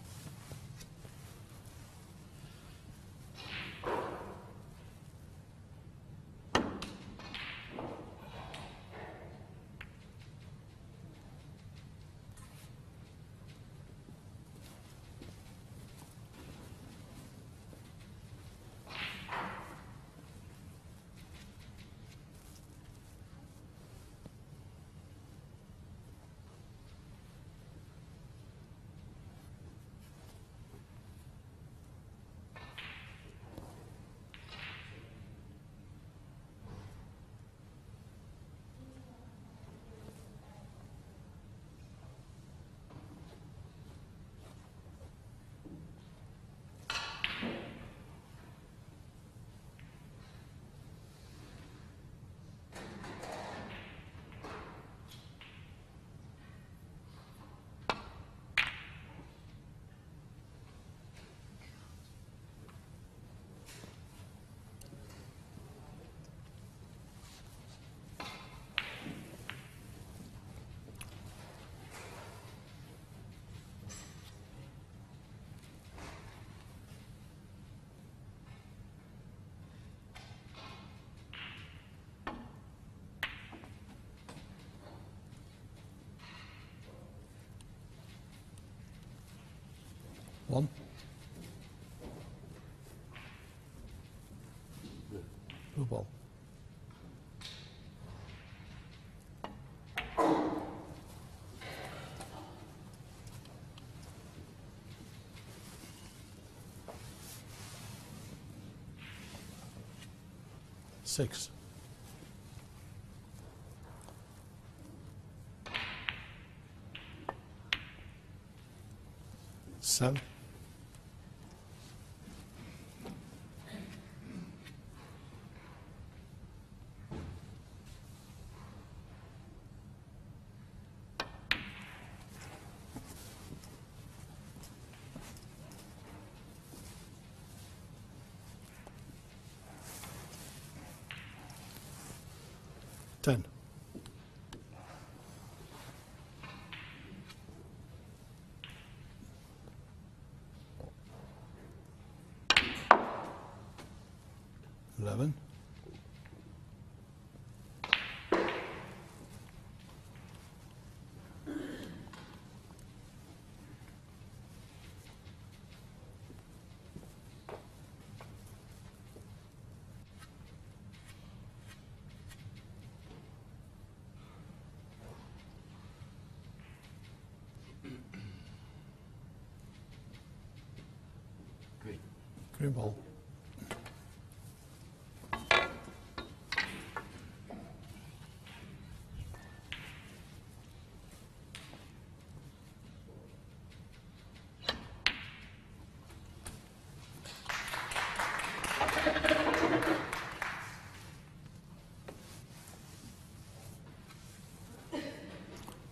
One. Blue ball. Six. Seven.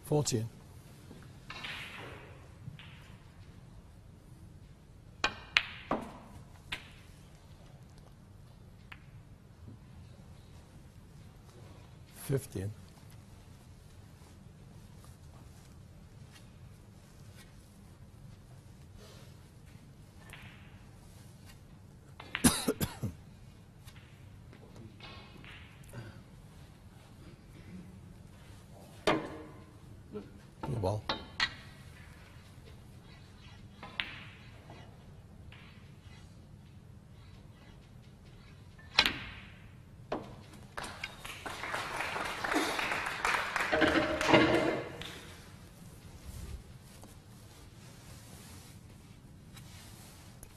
Fourteen. 15.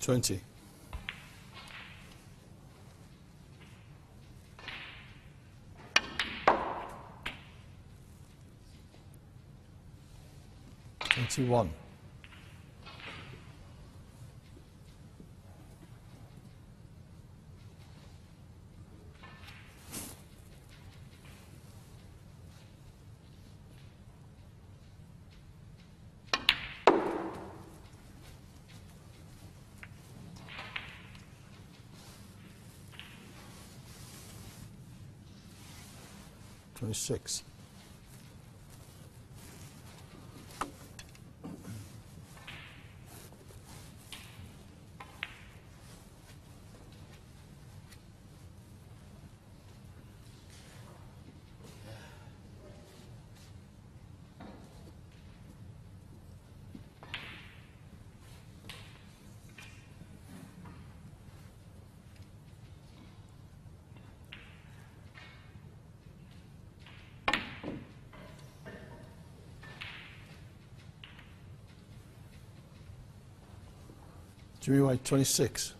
20. Twenty-one. Twenty-six. Jimmy White, 26.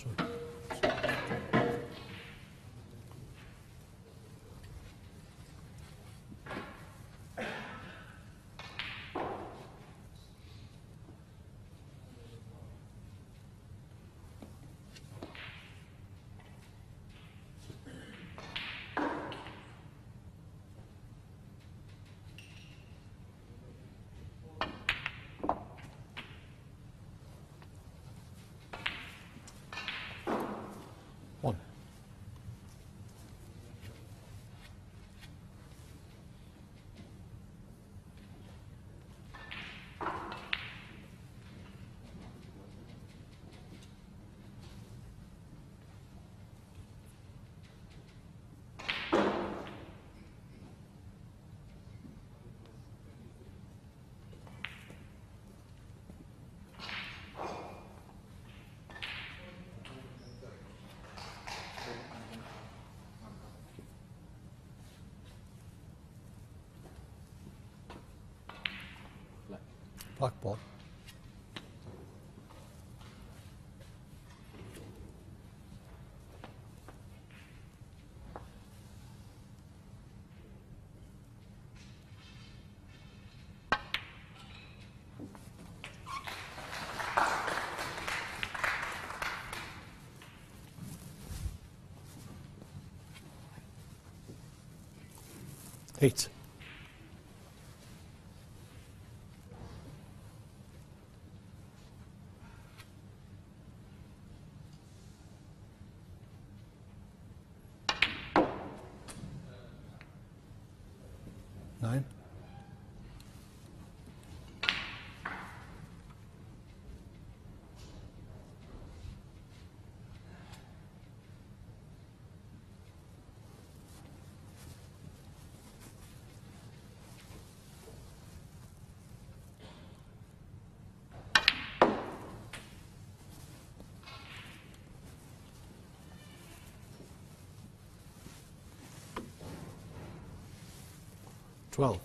Sorry. One. Black. Black. Eight. 12.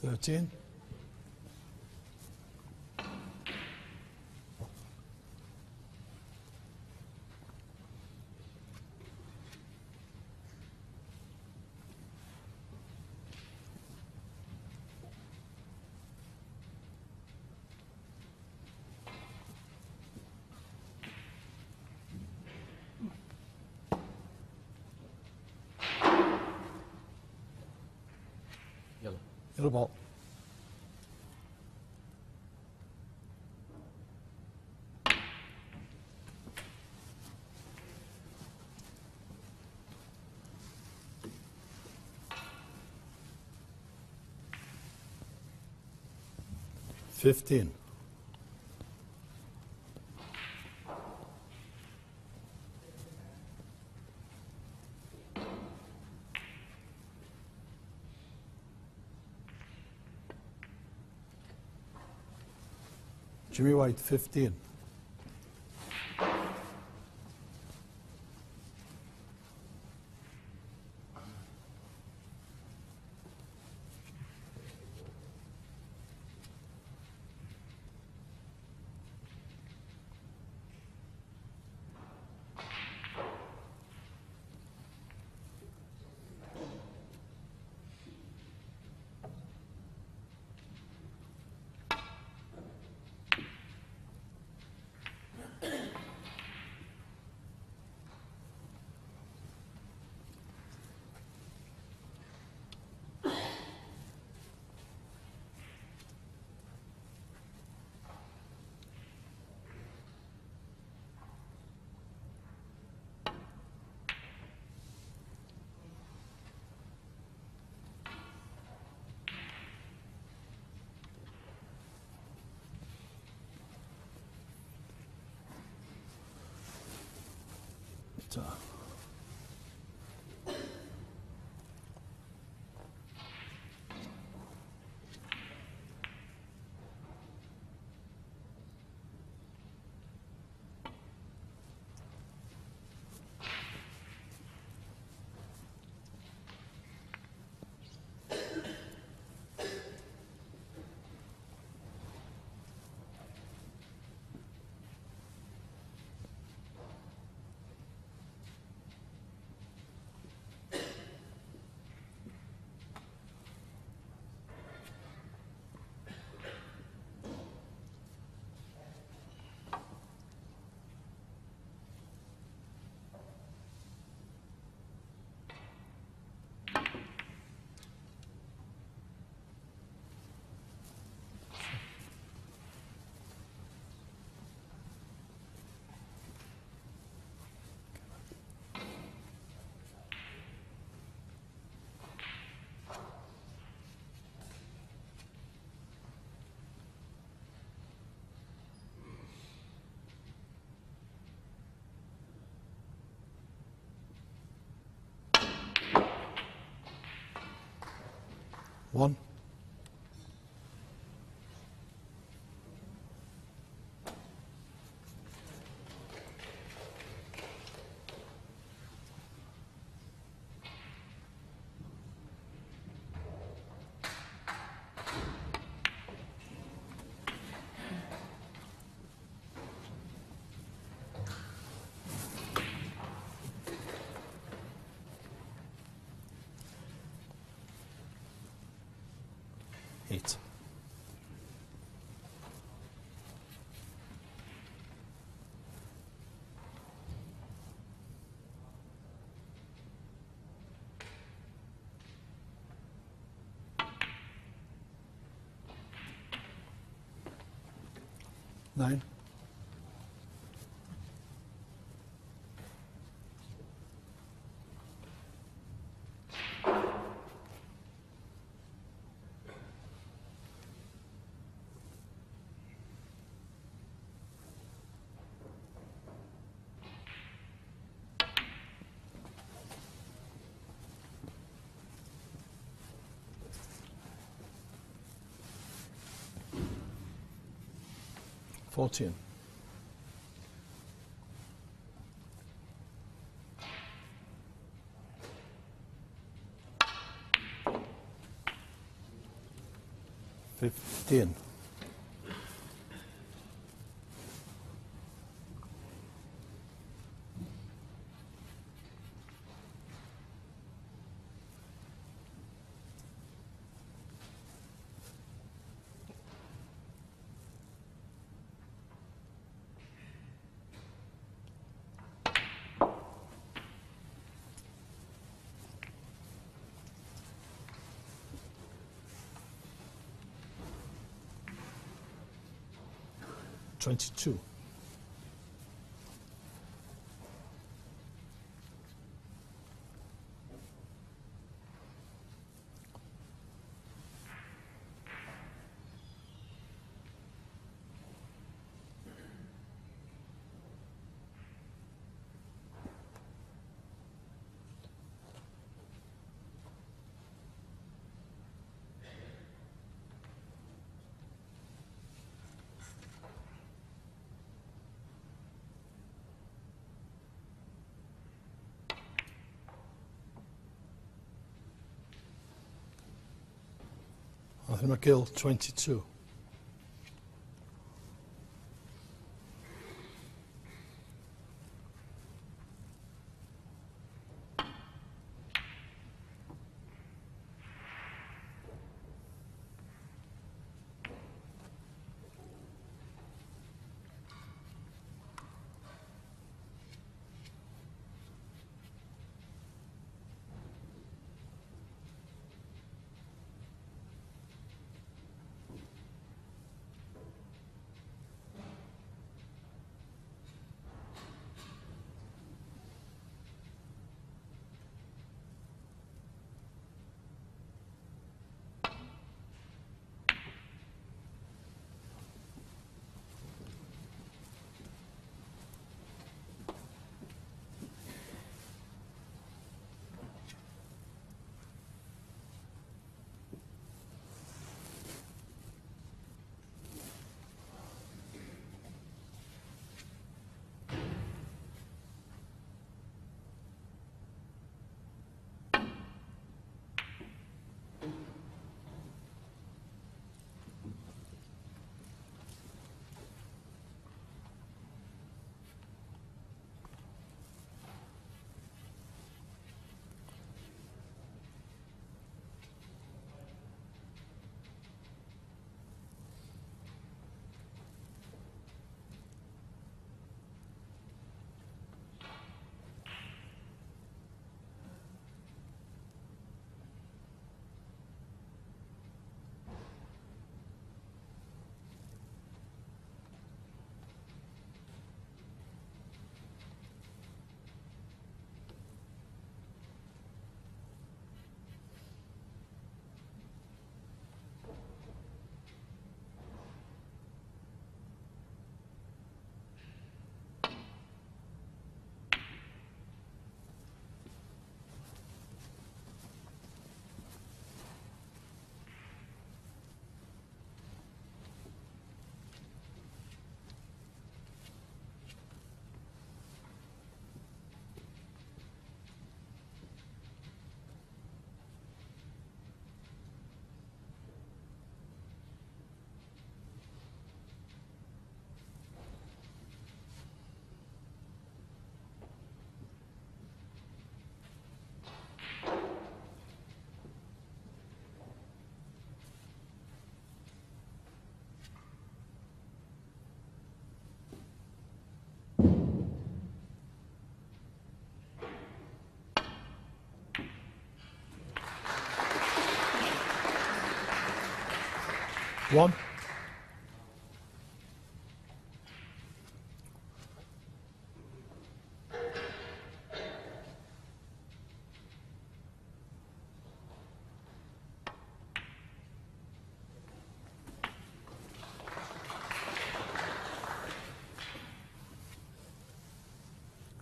Thirteen. it'll. Fifteen. Jimmy White, 15. So, 8. Nine. Fourteen. Fifteen. 22. McGill 22. One.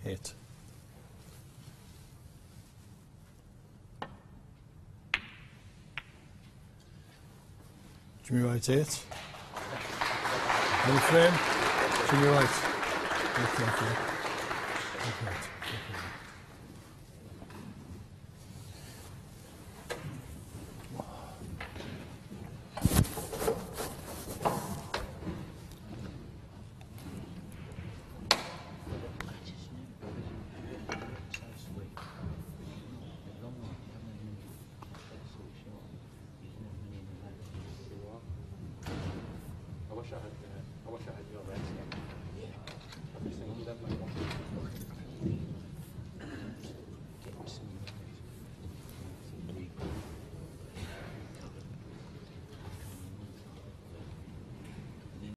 Hit. Jimmy White, eight. Any frame? Jimmy okay. Okay, okay.